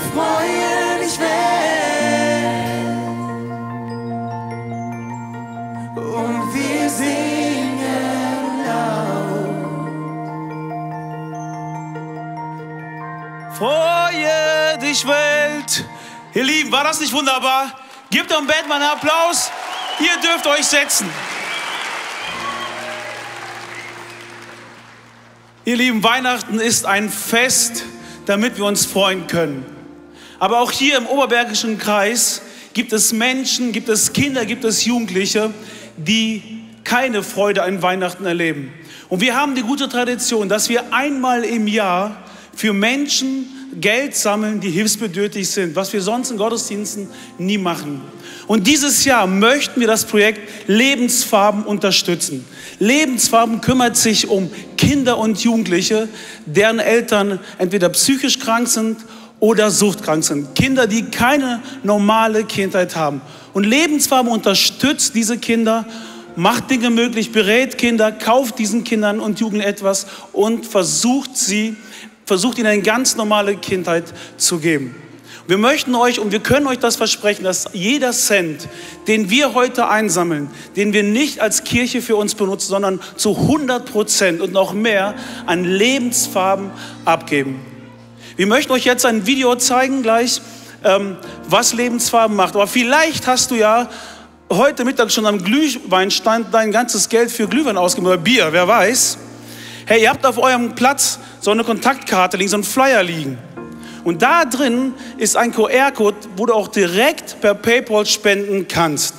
freuen dich, wenn und wir singen laut. Freue dich, Welt. Ihr Lieben, war das nicht wunderbar? Gebt dem Batman einen Applaus. Ihr dürft euch setzen. Ihr Lieben, Weihnachten ist ein Fest, damit wir uns freuen können. Aber auch hier im Oberbergischen Kreis gibt es Menschen, gibt es Kinder, gibt es Jugendliche, die keine Freude an Weihnachten erleben. Und wir haben die gute Tradition, dass wir einmal im Jahr für Menschen Geld sammeln, die hilfsbedürftig sind, was wir sonst in Gottesdiensten nie machen. Und dieses Jahr möchten wir das Projekt Lebensfarben unterstützen. Lebensfarben kümmert sich um Kinder und Jugendliche, deren Eltern entweder psychisch krank sind oder suchtkrank sind. Kinder, die keine normale Kindheit haben. Und Lebensfarben unterstützt diese Kinder, macht Dinge möglich, berät Kinder, kauft diesen Kindern und Jugendlichen etwas und versucht sie, versucht ihnen eine ganz normale Kindheit zu geben. Wir möchten euch und wir können euch das versprechen, dass jeder Cent, den wir heute einsammeln, den wir nicht als Kirche für uns benutzen, sondern zu 100 Prozent und noch mehr an Lebensfarben abgeben. Wir möchten euch jetzt ein Video zeigen gleich, ähm, was Lebensfarben macht. Aber vielleicht hast du ja heute Mittag schon am Glühweinstand dein ganzes Geld für Glühwein ausgegeben oder Bier, wer weiß. Hey, ihr habt auf eurem Platz so eine Kontaktkarte liegen, so einen Flyer liegen. Und da drin ist ein QR-Code, wo du auch direkt per PayPal spenden kannst.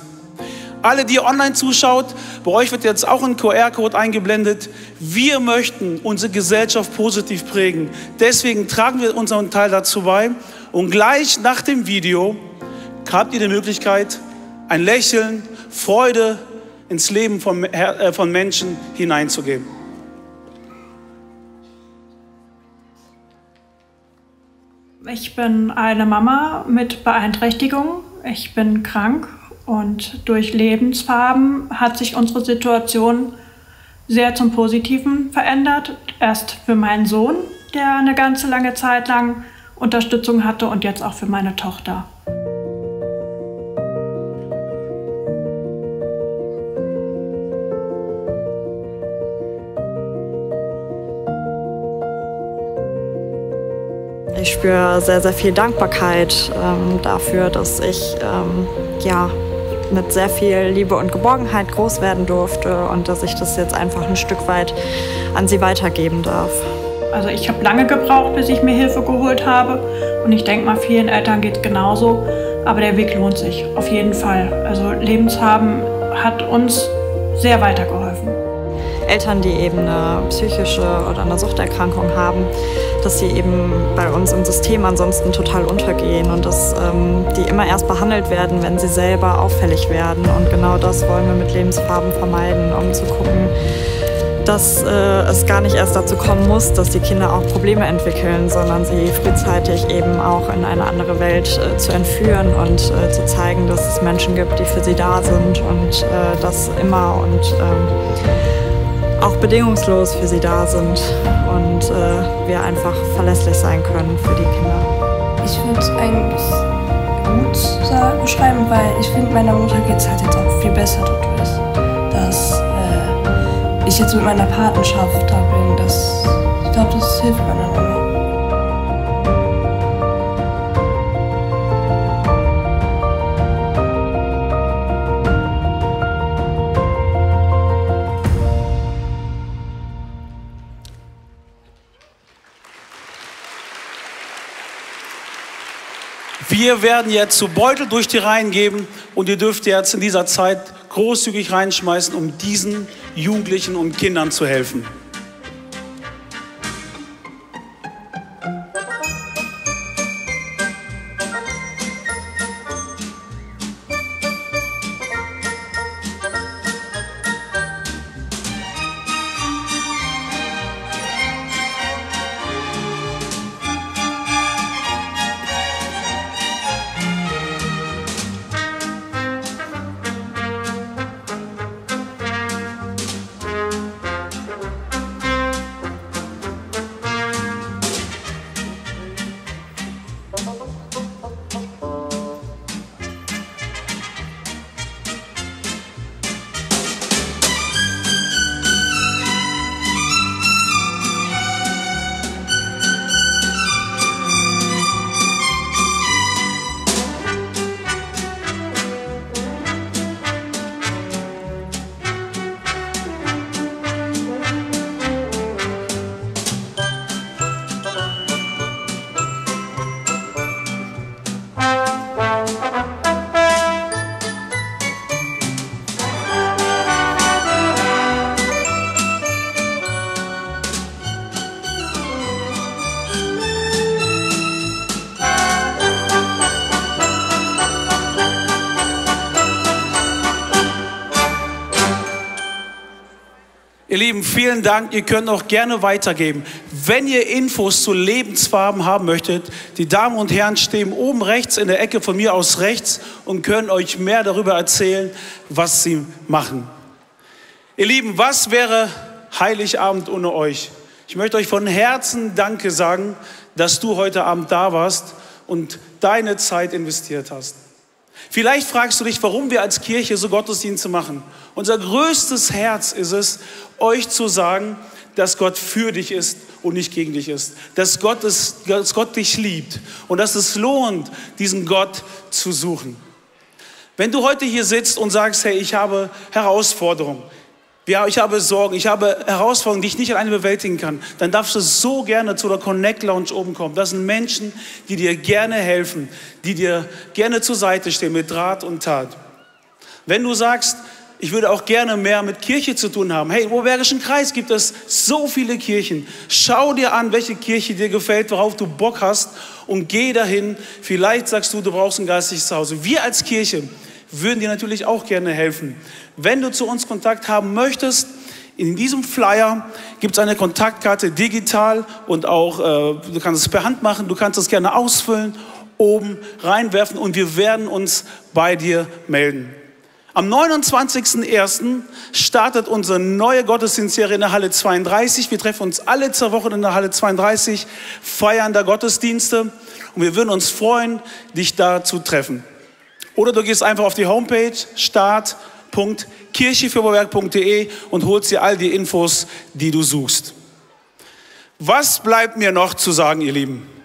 Alle, die online zuschaut, bei euch wird jetzt auch ein QR-Code eingeblendet. Wir möchten unsere Gesellschaft positiv prägen. Deswegen tragen wir unseren Teil dazu bei. Und gleich nach dem Video habt ihr die Möglichkeit, ein Lächeln, Freude ins Leben von, äh, von Menschen hineinzugeben. Ich bin eine Mama mit Beeinträchtigung. Ich bin krank und durch Lebensfarben hat sich unsere Situation sehr zum Positiven verändert. Erst für meinen Sohn, der eine ganze lange Zeit lang Unterstützung hatte und jetzt auch für meine Tochter. Ich spüre sehr, sehr viel Dankbarkeit ähm, dafür, dass ich ähm, ja, mit sehr viel Liebe und Geborgenheit groß werden durfte und dass ich das jetzt einfach ein Stück weit an sie weitergeben darf. Also ich habe lange gebraucht, bis ich mir Hilfe geholt habe und ich denke mal, vielen Eltern geht es genauso, aber der Weg lohnt sich auf jeden Fall. Also Lebenshaben hat uns sehr weitergeholfen. Eltern, die eben eine psychische oder eine Suchterkrankung haben, dass sie eben bei uns im System ansonsten total untergehen und dass ähm, die immer erst behandelt werden, wenn sie selber auffällig werden. Und genau das wollen wir mit Lebensfarben vermeiden, um zu gucken, dass äh, es gar nicht erst dazu kommen muss, dass die Kinder auch Probleme entwickeln, sondern sie frühzeitig eben auch in eine andere Welt äh, zu entführen und äh, zu zeigen, dass es Menschen gibt, die für sie da sind und äh, das immer und ähm, auch bedingungslos für sie da sind und äh, wir einfach verlässlich sein können für die Kinder. Ich würde es eigentlich gut beschreiben, weil ich finde, meiner Mutter geht es halt jetzt auch viel besser dadurch, dass äh, ich jetzt mit meiner Patenschaft da bin. Das, ich glaube, das hilft meiner Mama. Wir werden jetzt so Beutel durch die Reihen geben und ihr dürft jetzt in dieser Zeit großzügig reinschmeißen, um diesen Jugendlichen und Kindern zu helfen. Vielen Dank. Ihr könnt auch gerne weitergeben. Wenn ihr Infos zu Lebensfarben haben möchtet, die Damen und Herren stehen oben rechts in der Ecke von mir aus rechts und können euch mehr darüber erzählen, was sie machen. Ihr Lieben, was wäre Heiligabend ohne euch? Ich möchte euch von Herzen Danke sagen, dass du heute Abend da warst und deine Zeit investiert hast. Vielleicht fragst du dich, warum wir als Kirche so Gottesdienste machen. Unser größtes Herz ist es, euch zu sagen, dass Gott für dich ist und nicht gegen dich ist. Dass Gott, ist, dass Gott dich liebt und dass es lohnt, diesen Gott zu suchen. Wenn du heute hier sitzt und sagst, hey, ich habe Herausforderungen, ja, ich habe Sorgen, ich habe Herausforderungen, die ich nicht alleine bewältigen kann, dann darfst du so gerne zu der Connect Lounge oben kommen. Das sind Menschen, die dir gerne helfen, die dir gerne zur Seite stehen mit Draht und Tat. Wenn du sagst, ich würde auch gerne mehr mit Kirche zu tun haben. Hey, im Oberbergischen Kreis gibt es so viele Kirchen. Schau dir an, welche Kirche dir gefällt, worauf du Bock hast und geh dahin. Vielleicht sagst du, du brauchst ein geistiges Zuhause. Wir als Kirche würden dir natürlich auch gerne helfen. Wenn du zu uns Kontakt haben möchtest, in diesem Flyer gibt es eine Kontaktkarte digital und auch, äh, du kannst es per Hand machen, du kannst es gerne ausfüllen, oben reinwerfen und wir werden uns bei dir melden. Am 29.01. startet unsere neue Gottesdienstserie in der Halle 32. Wir treffen uns alle zwei Wochen in der Halle 32, feiern da Gottesdienste und wir würden uns freuen, dich da zu treffen. Oder du gehst einfach auf die Homepage start.kirchefürberberg.de und holst dir all die Infos, die du suchst. Was bleibt mir noch zu sagen, ihr Lieben?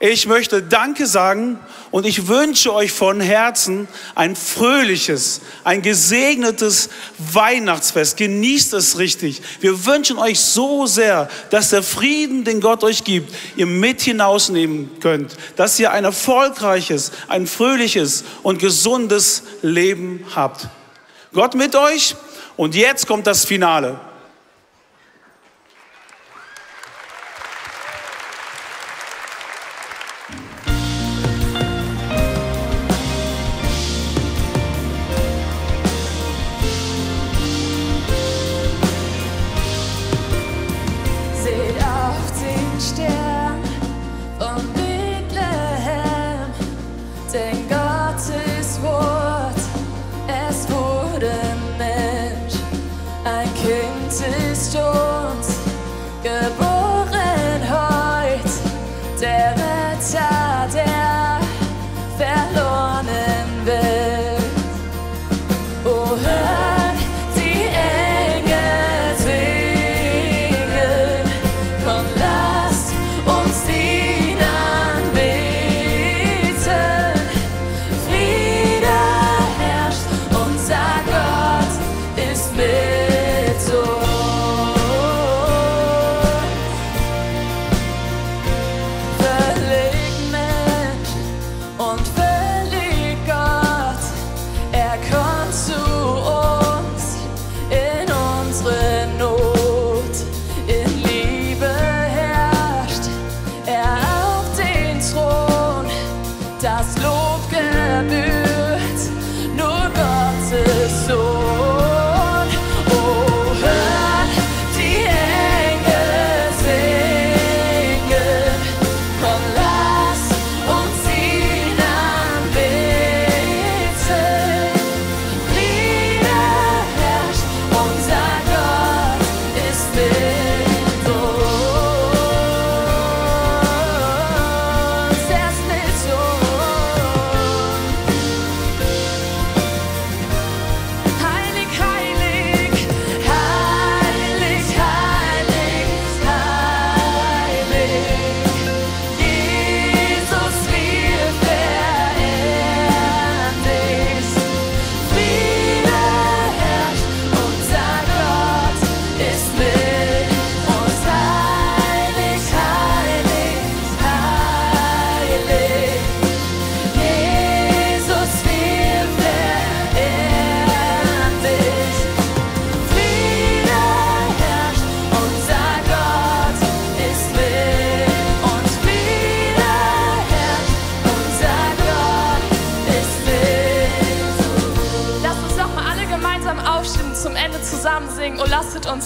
Ich möchte Danke sagen und ich wünsche euch von Herzen ein fröhliches, ein gesegnetes Weihnachtsfest. Genießt es richtig. Wir wünschen euch so sehr, dass der Frieden, den Gott euch gibt, ihr mit hinausnehmen könnt. Dass ihr ein erfolgreiches, ein fröhliches und gesundes Leben habt. Gott mit euch und jetzt kommt das Finale.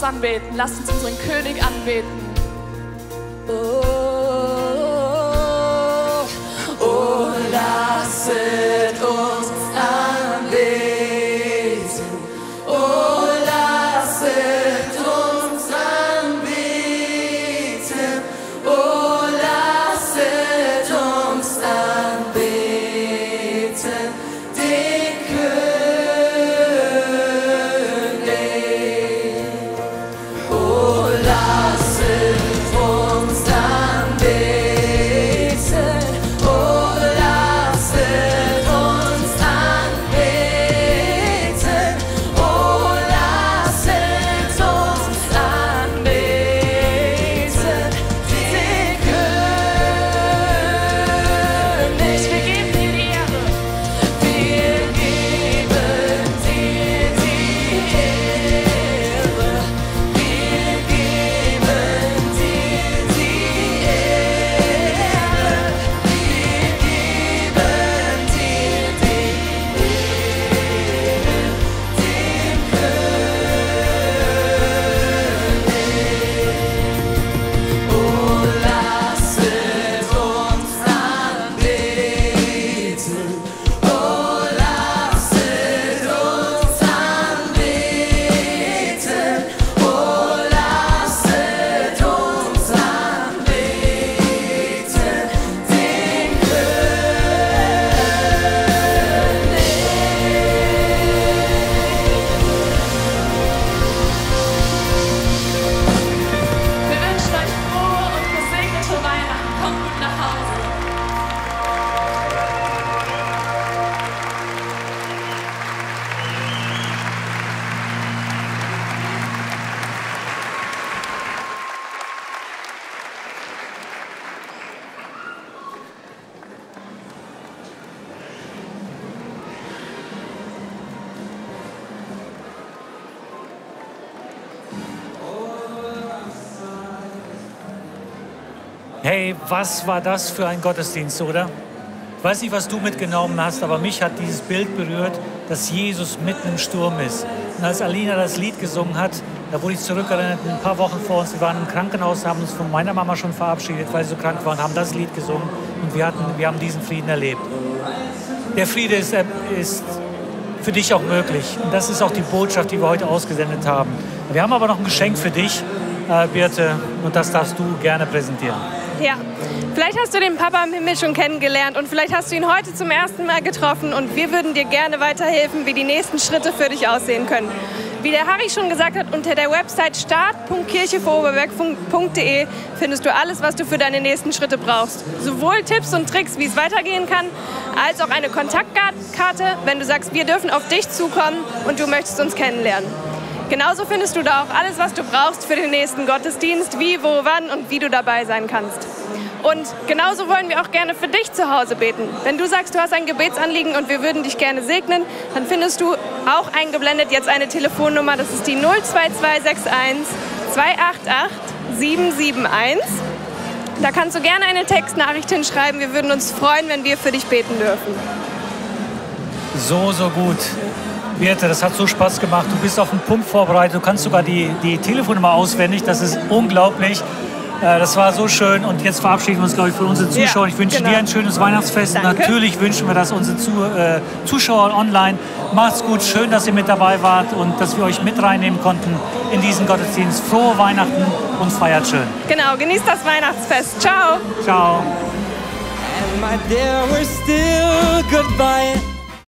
Anbeten. Lasst uns unseren König anbeten. Was war das für ein Gottesdienst, oder? Ich weiß nicht, was du mitgenommen hast, aber mich hat dieses Bild berührt, dass Jesus mitten im Sturm ist. Und als Alina das Lied gesungen hat, da wurde ich zurückerinnert, ein paar Wochen vor uns, wir waren im Krankenhaus, haben uns von meiner Mama schon verabschiedet, weil sie so krank war und haben das Lied gesungen und wir, hatten, wir haben diesen Frieden erlebt. Der Friede ist, äh, ist für dich auch möglich und das ist auch die Botschaft, die wir heute ausgesendet haben. Wir haben aber noch ein Geschenk für dich, äh, Birte, und das darfst du gerne präsentieren. Ja, vielleicht hast du den Papa im Himmel schon kennengelernt und vielleicht hast du ihn heute zum ersten Mal getroffen und wir würden dir gerne weiterhelfen, wie die nächsten Schritte für dich aussehen können. Wie der Harry schon gesagt hat, unter der Website start.kirchevoroberberg.de findest du alles, was du für deine nächsten Schritte brauchst. Sowohl Tipps und Tricks, wie es weitergehen kann, als auch eine Kontaktkarte, wenn du sagst, wir dürfen auf dich zukommen und du möchtest uns kennenlernen. Genauso findest du da auch alles, was du brauchst für den nächsten Gottesdienst, wie, wo, wann und wie du dabei sein kannst. Und genauso wollen wir auch gerne für dich zu Hause beten. Wenn du sagst, du hast ein Gebetsanliegen und wir würden dich gerne segnen, dann findest du auch eingeblendet jetzt eine Telefonnummer. Das ist die 02261 288 771. Da kannst du gerne eine Textnachricht hinschreiben. Wir würden uns freuen, wenn wir für dich beten dürfen. So, so gut. Birte, das hat so Spaß gemacht. Du bist auf den Punkt vorbereitet. Du kannst sogar die, die Telefonnummer auswendig. Das ist unglaublich. Äh, Das war so schön und jetzt verabschieden wir uns, glaube ich, von unseren Ja, Zuschauern. Ich wünsche genau. dir ein schönes Weihnachtsfest. Und Danke. natürlich wünschen wir das unseren Zu äh, Zuschauern online. Macht's gut, schön, dass ihr mit dabei wart und dass wir euch mit reinnehmen konnten in diesen Gottesdienst. Frohe Weihnachten und feiert schön. Genau, genießt das Weihnachtsfest. Ciao. Ciao.